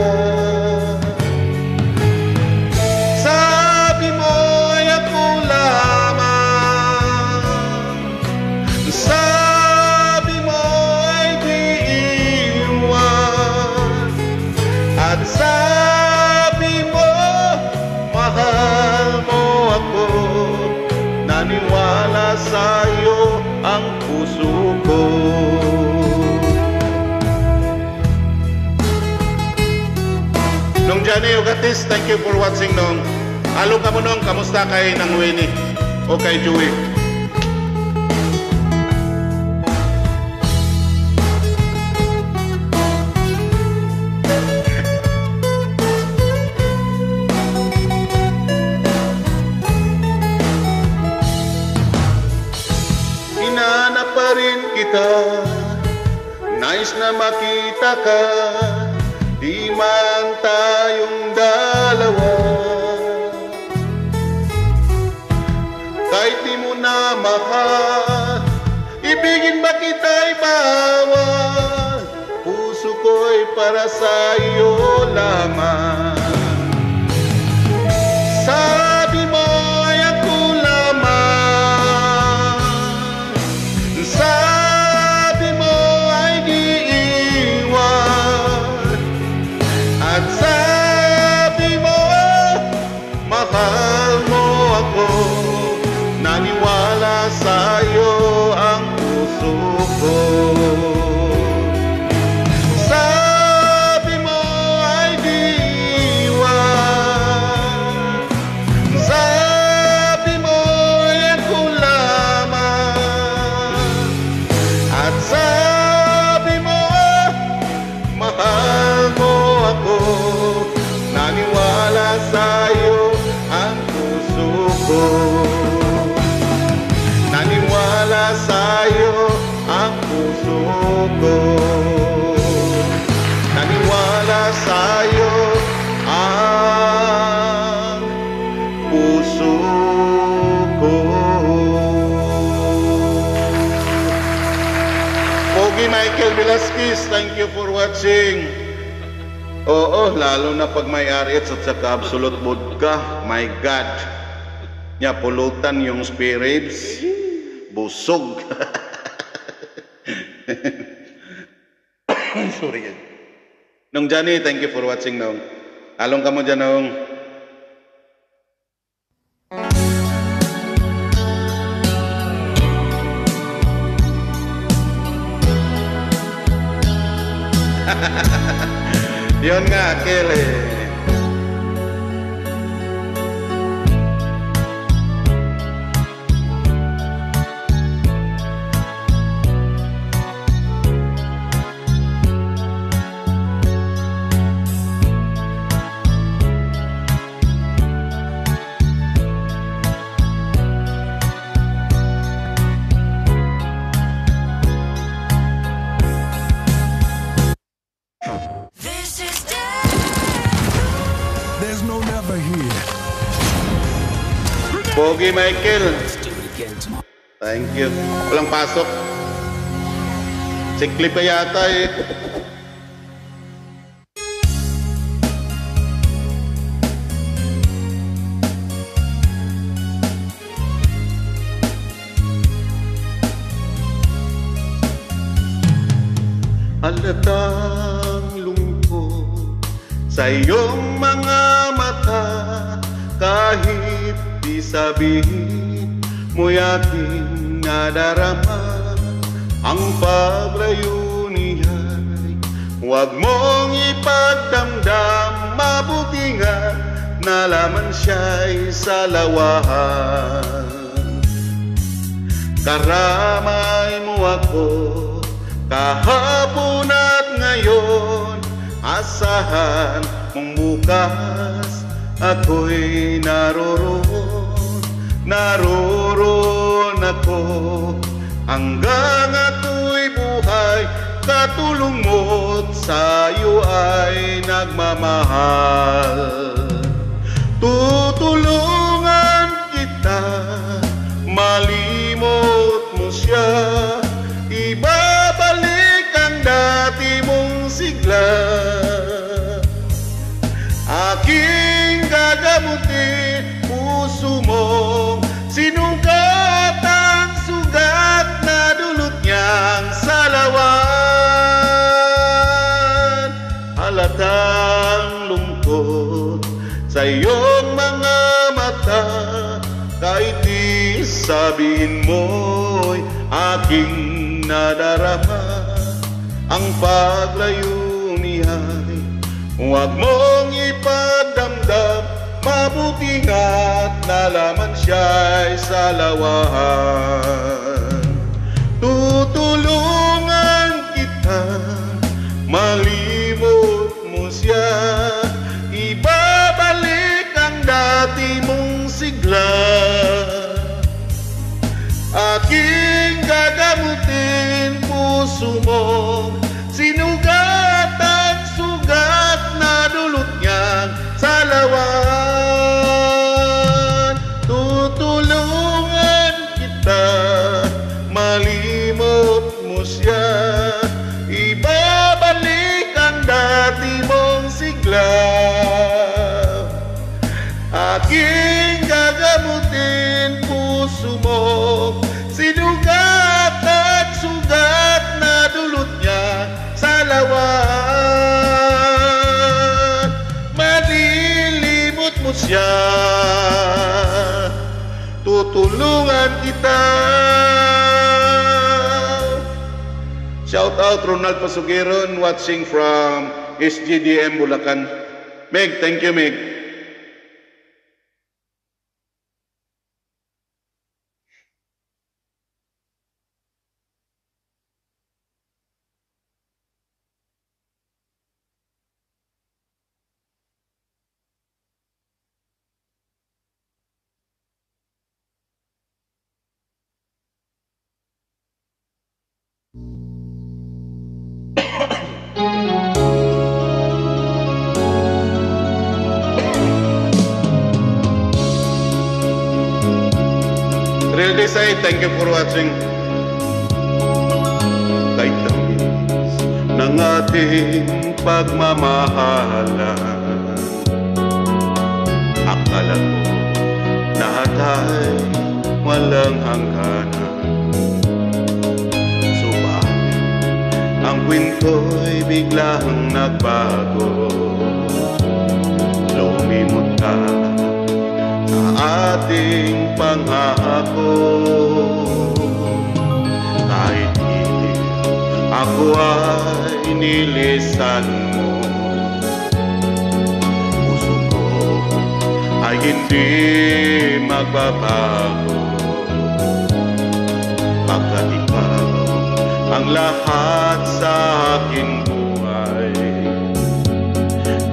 Ogatis, thank you for watching nung Alo ka mo nung, kamusta kay nang Winnie o kay Joey? Kita. Nais na makita ka. Di man tayong dalawa Kahit di mo na mahal Ibigin ba kita'y bawal? Puso ko'y para sa iyo lamang watching. Oo, lalo na pag may RH at saka absolute mood ka. My God. Nya pulutan yung spare ribs. Busog. Sorry. Nung Johnny, thank you for watching nung. Along ka mo dyan nung. You're not killing. Michael. Thank you. Walang pasok. Sikli pa yata eh. Sabihin mo'y aking nadarama ang paglayo niya'y huwag mong ipagdamdam. Mabuti nga nalaman siya'y sa lawahan. Karamay mo ako kahapon at ngayon. Asahan mong bukas ako'y naroroon Naroroon ako. Hanggang ako'y buhay Katulong mo't sa'yo ay nagmamahal. Tutulungan sabihin mo'y aking nadarama Ang paglayo niya'y huwag mong ipadamdam. Mabuti nga't nalaman siya'y sa lawahan. Tutulungan kita Malimot mo siya. Ibabalik ang dati mong sigla Aking gagamutin puso mo Sinugat at sugat na dulot niyang salawan Tutulungan kita Shout out Ronald Pasugiron watching from SGDM Bulacan. Meg, thank you Meg. Real Desai, thank you for watching. Kay tamis ng ating pagmamahalan Akala ko lahat ay walang hangganan. Subalit ang kwinto'y biglang nagbago. Lumimot ka ating pangako. Kahit hindi ako ay nilisan mo. Puso ko ay hindi magbabago. Pagkat ikaw ang lahat sa aking buhay.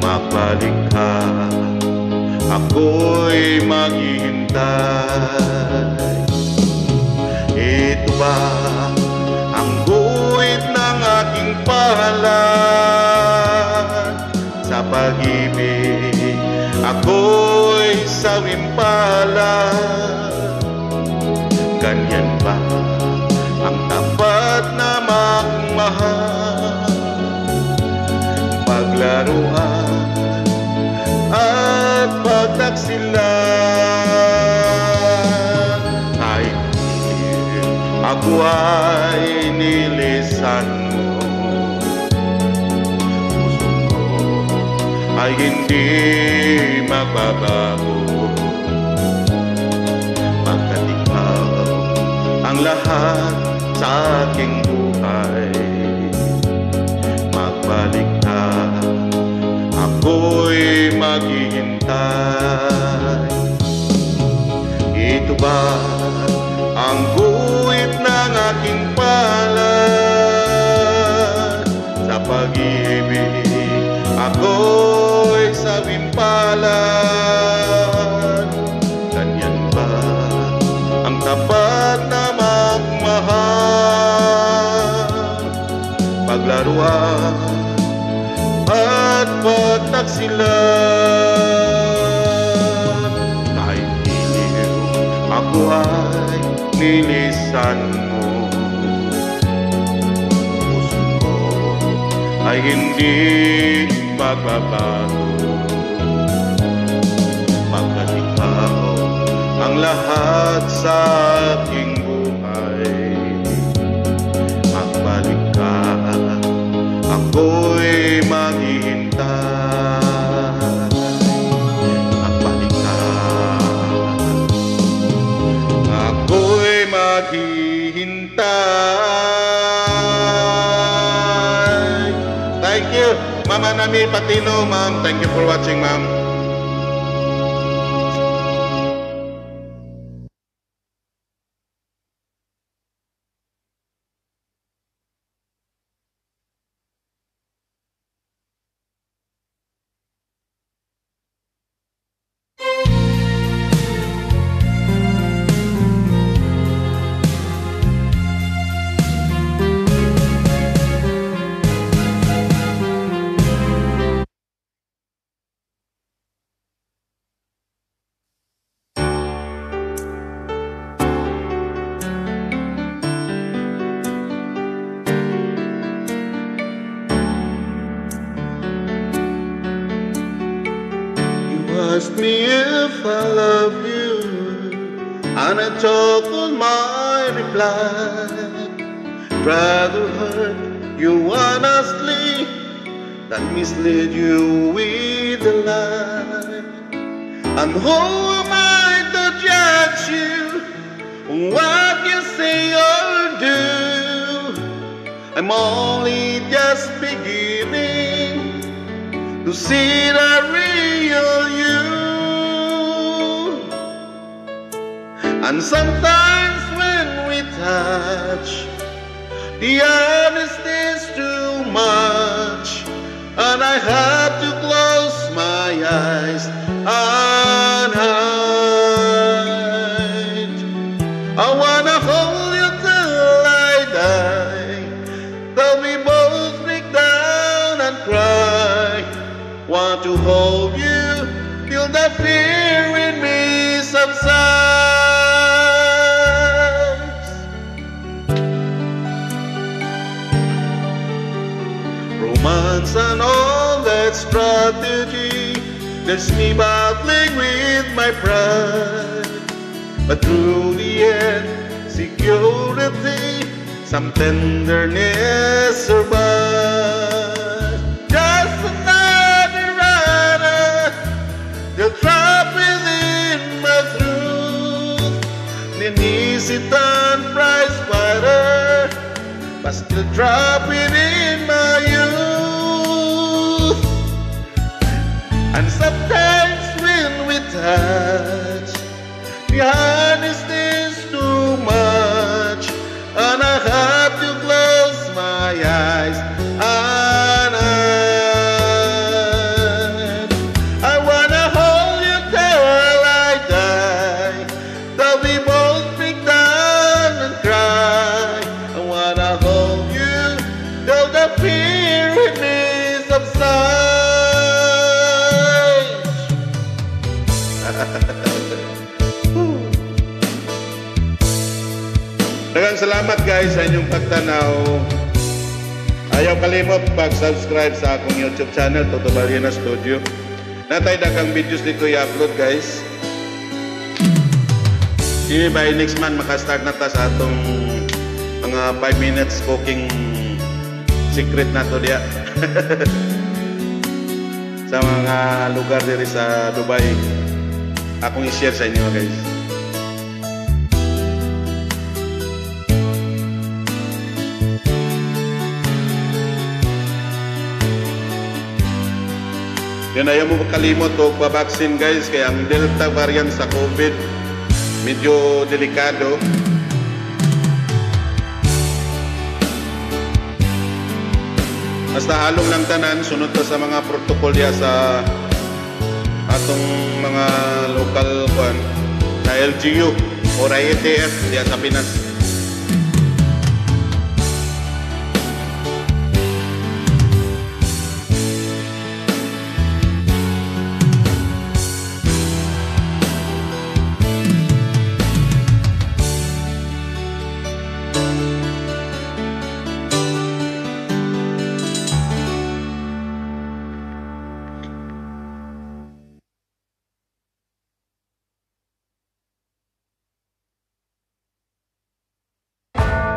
Magbalik ka, ako'y maghihintay. Ito ba ang guhit ng aking palad Sa pag-ibig ako'y sawimpalad ako ay nilisan mo. Puso ko ay hindi magbabago Pagkat ikaw ang lahat sa aking buhay Magbalik ka, ako'y maghihintay. Ito ba pagtaksilan Kahit iliw ako ay nilisan mo. Puso ko ay hindi magbabago. Pagkat ikaw ang lahat sa Thank you for watching, mom. Rather hurt you honestly than mislead you with a lie. And who am I to judge you? What you say or do? I'm only just beginning to see the real you. And sometimes when we touch, the honesty is too much, and I have to close my eyes. And strategy, there's me battling with my pride. But through the end, security, some tenderness survives. Just another rider, the trap within my truth. Ninisitan prize fighter, but still trapped hat, your. Pagtanaw. Ayaw kalimot pag-subscribe sa akong YouTube channel, Toto Barriena Studio. Natay dagang videos dito i-upload guys. Sige, by next month makastart na ta sa atong mga 5 minutes cooking secret na to diya. sa mga lugar diri sa Dubai. Akong i-share sa inyo guys. Yan ayaw mo kalimot o pabaksin guys kaya ang Delta variant sa COVID medyo delikado. Basta halong lang tanan, sunod ka sa mga protocol ya sa atong mga local kwan na LGU or IATF diya sa Pinas.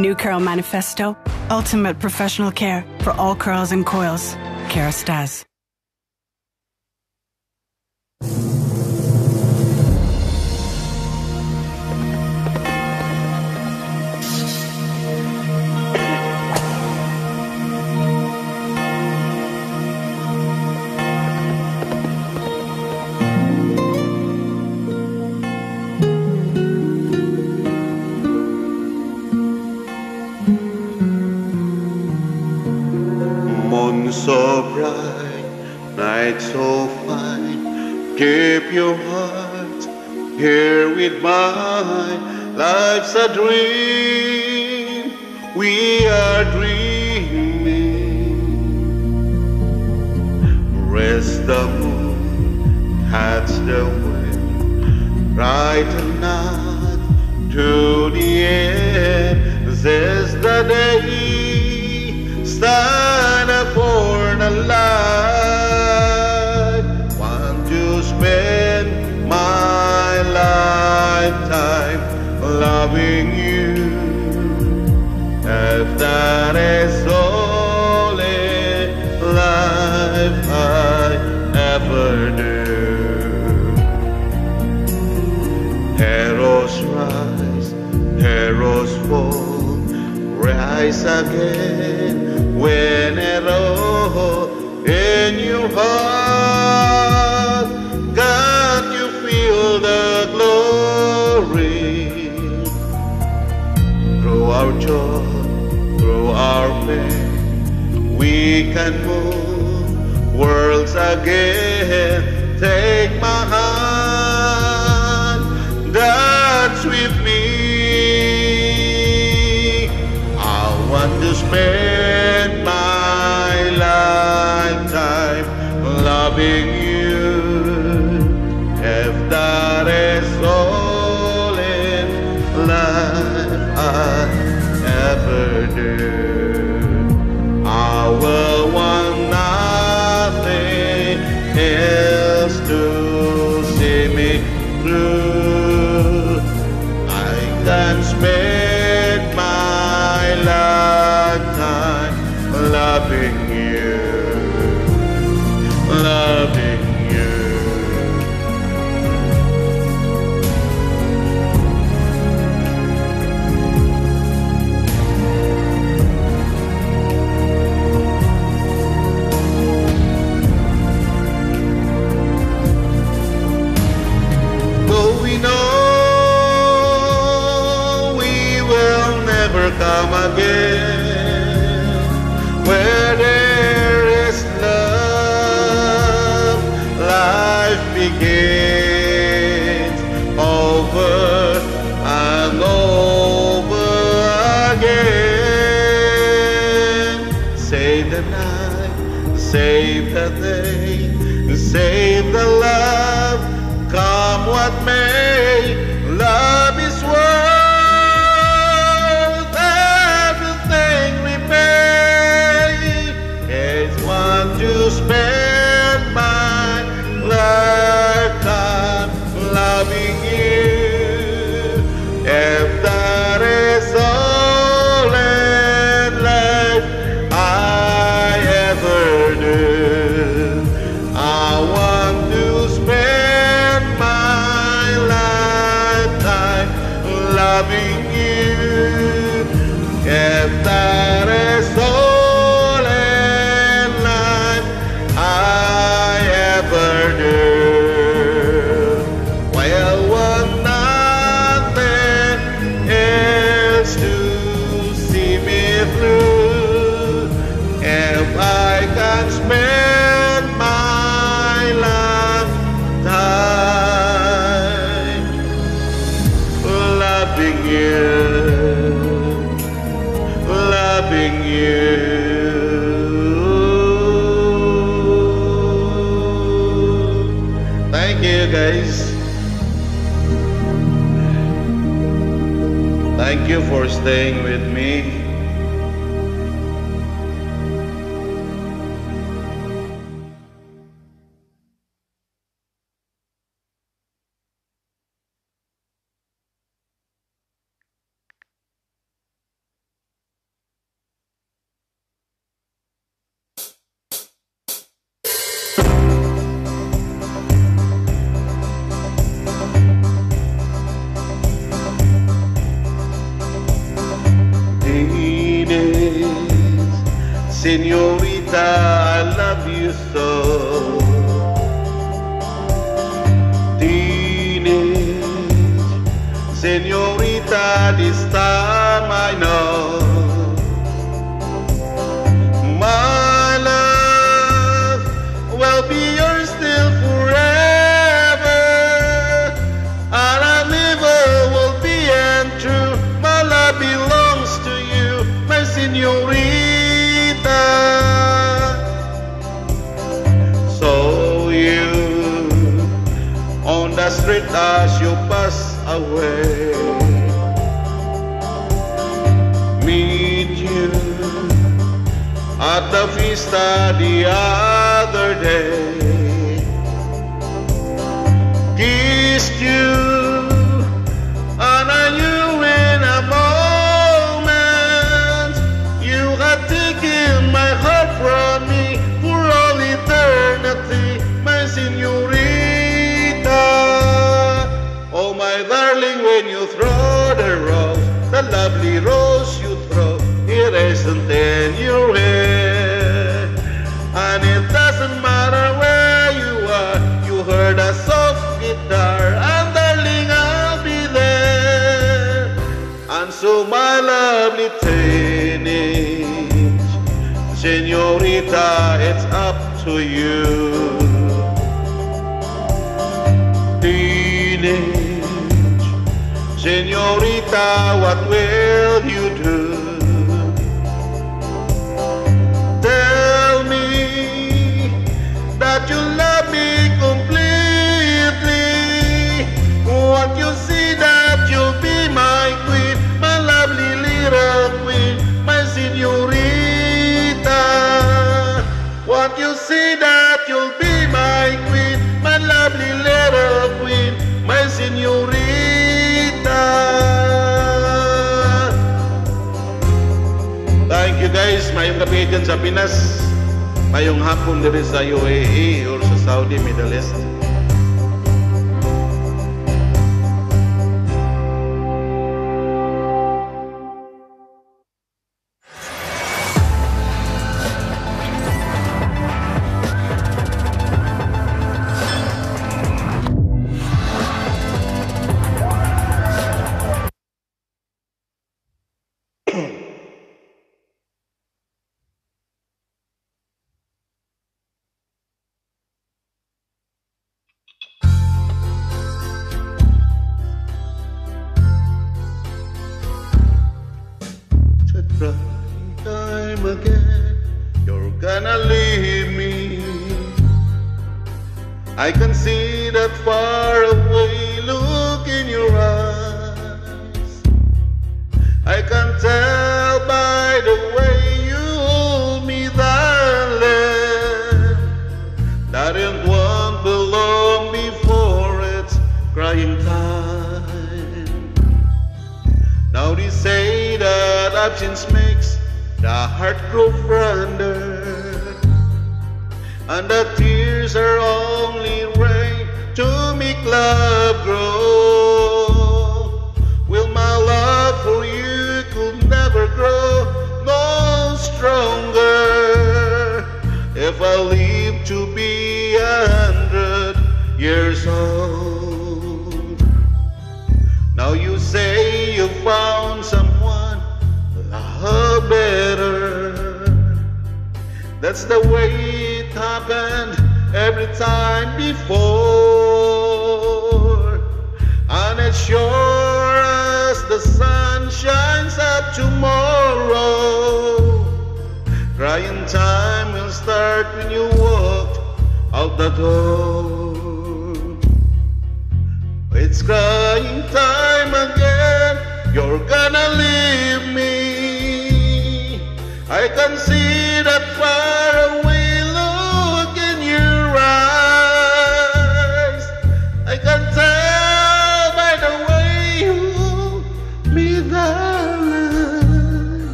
New Curl Manifesto Ultimate professional care for all curls and coils. Kerastase. So bright, night so fine. Keep your heart here with mine. Life's a dream, we are dreaming. Rest the moon, catch the wind, right and not to the end. This is the day. Stand light. Want to spend my lifetime loving you. If that is all in life I ever do. Heroes rise, heroes fall, rise again when arrow heart. God, you feel the glory through our joy, through our pain. We can move worlds again. Take my hand, dance with me. I want to spend again,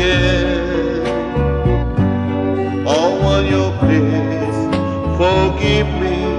again. Oh, will you please forgive me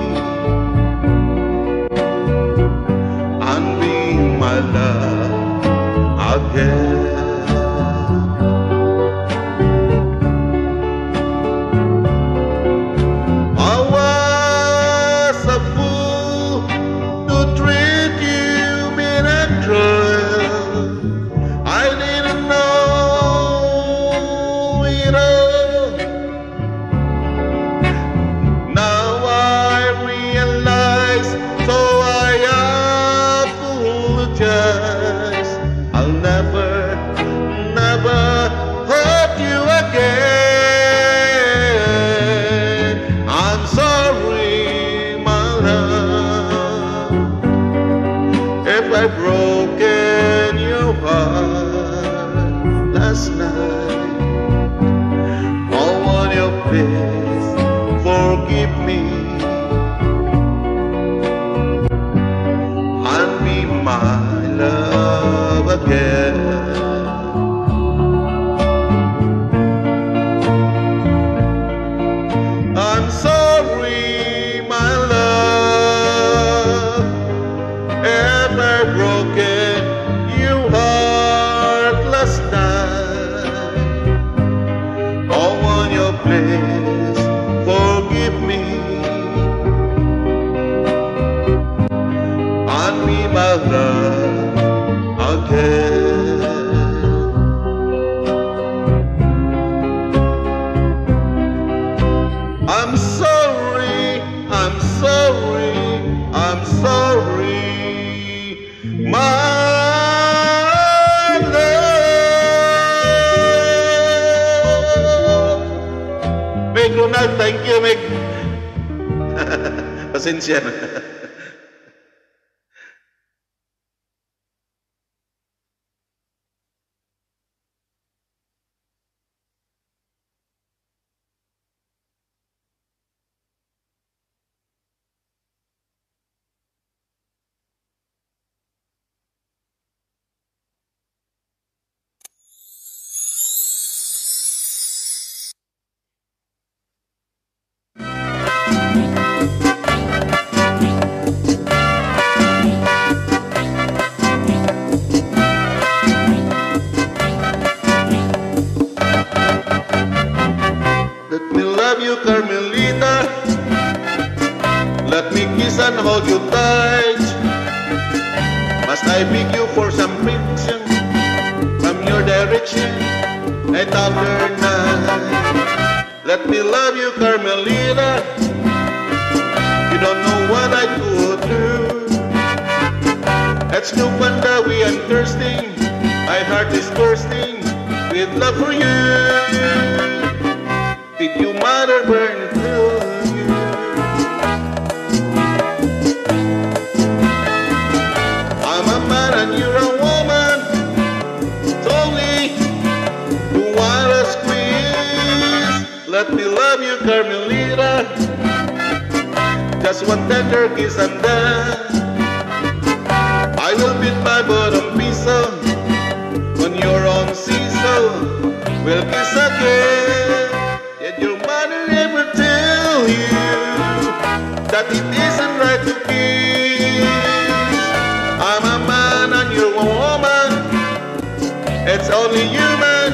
only human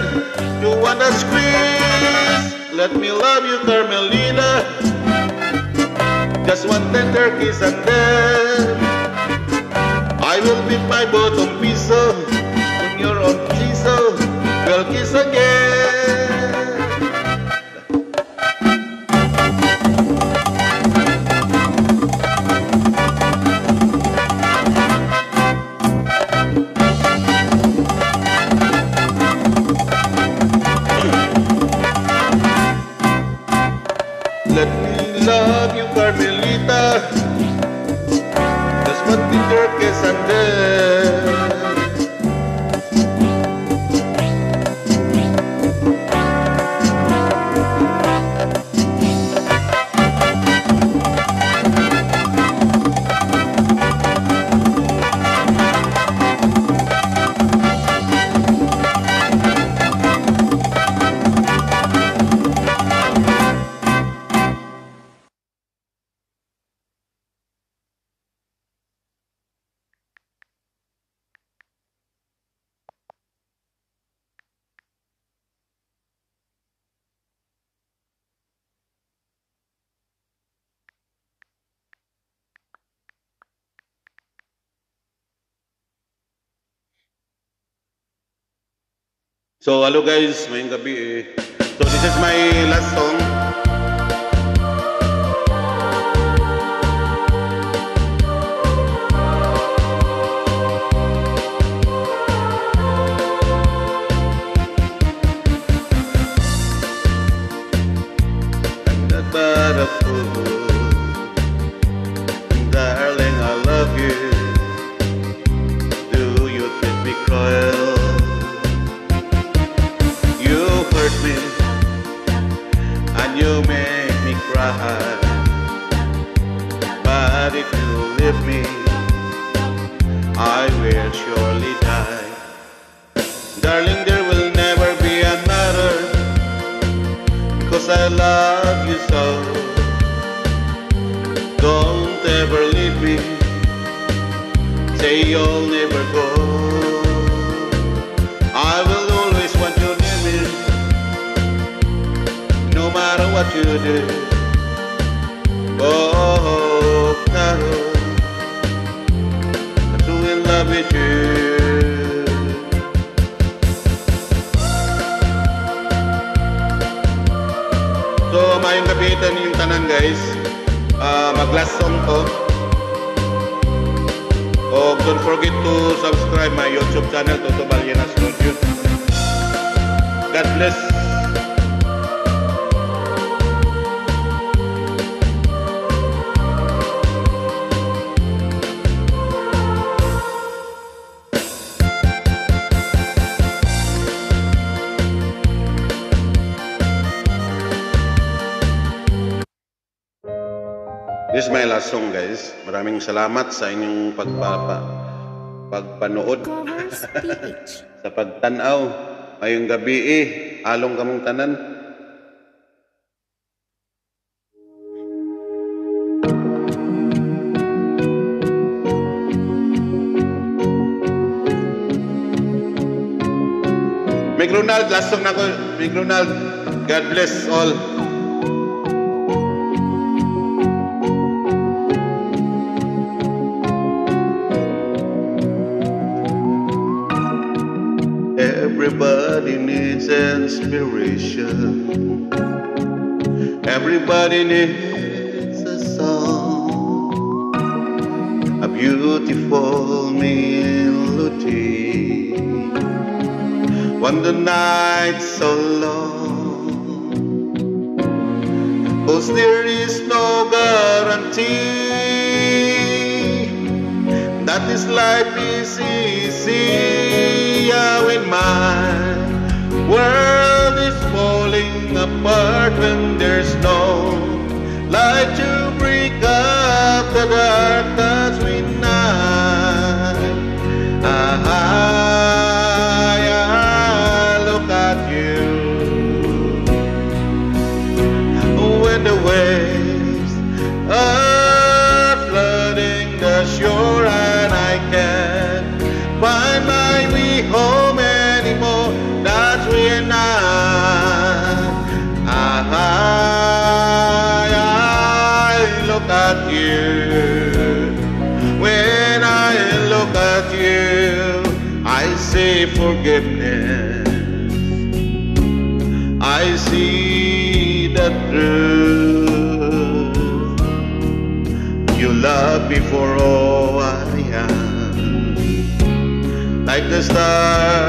you wanna squeeze. Let me love you, Carmelina. Just one tender kiss and then I will beat my bottom piso on your own kiso. We'll kiss again. So hello guys, maying gabi. Eh. So this is my last song. forgive me, I will surely die. Darling, there will never be another, because I love you so. Don't ever leave me, say you'll never go. I will always want you near me, no matter what you do. Oh. So, mayong kapitan yung tanan guys. Ah, mag-last song to. Oh, don't forget to subscribe my YouTube channel, Toto Balyenas Studio. God bless. This is my last song guys. Maraming salamat sa inyong pagpapa pagpanood sa pagtanaw ngayong gabi eh along kamong tanan. Meg Ronald, last song na ko. Meg Ronald, God bless all. Everybody needs inspiration. Everybody needs a song, a beautiful melody. When the night's so long, cause there is no guarantee that this life is easy. My world is falling apart when there's no light to break up the dark da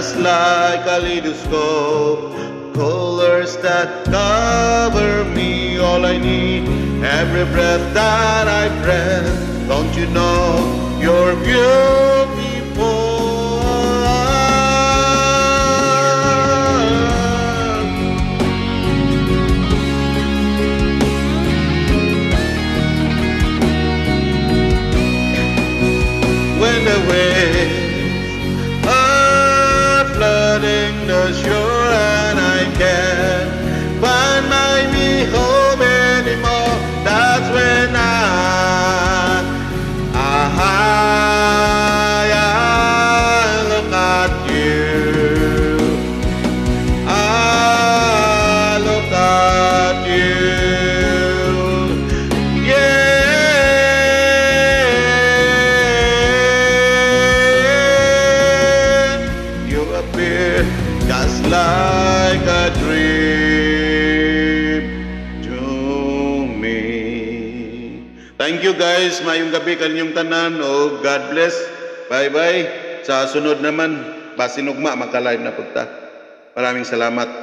just like a kaleidoscope, colors that cover me. All I need, every breath that I breathe. Don't you know you're beautiful? Mayong gabi kanyong tanan. O God bless. Bye-bye. Sa sunod naman, basinugma, magka-live na punta. Maraming salamat.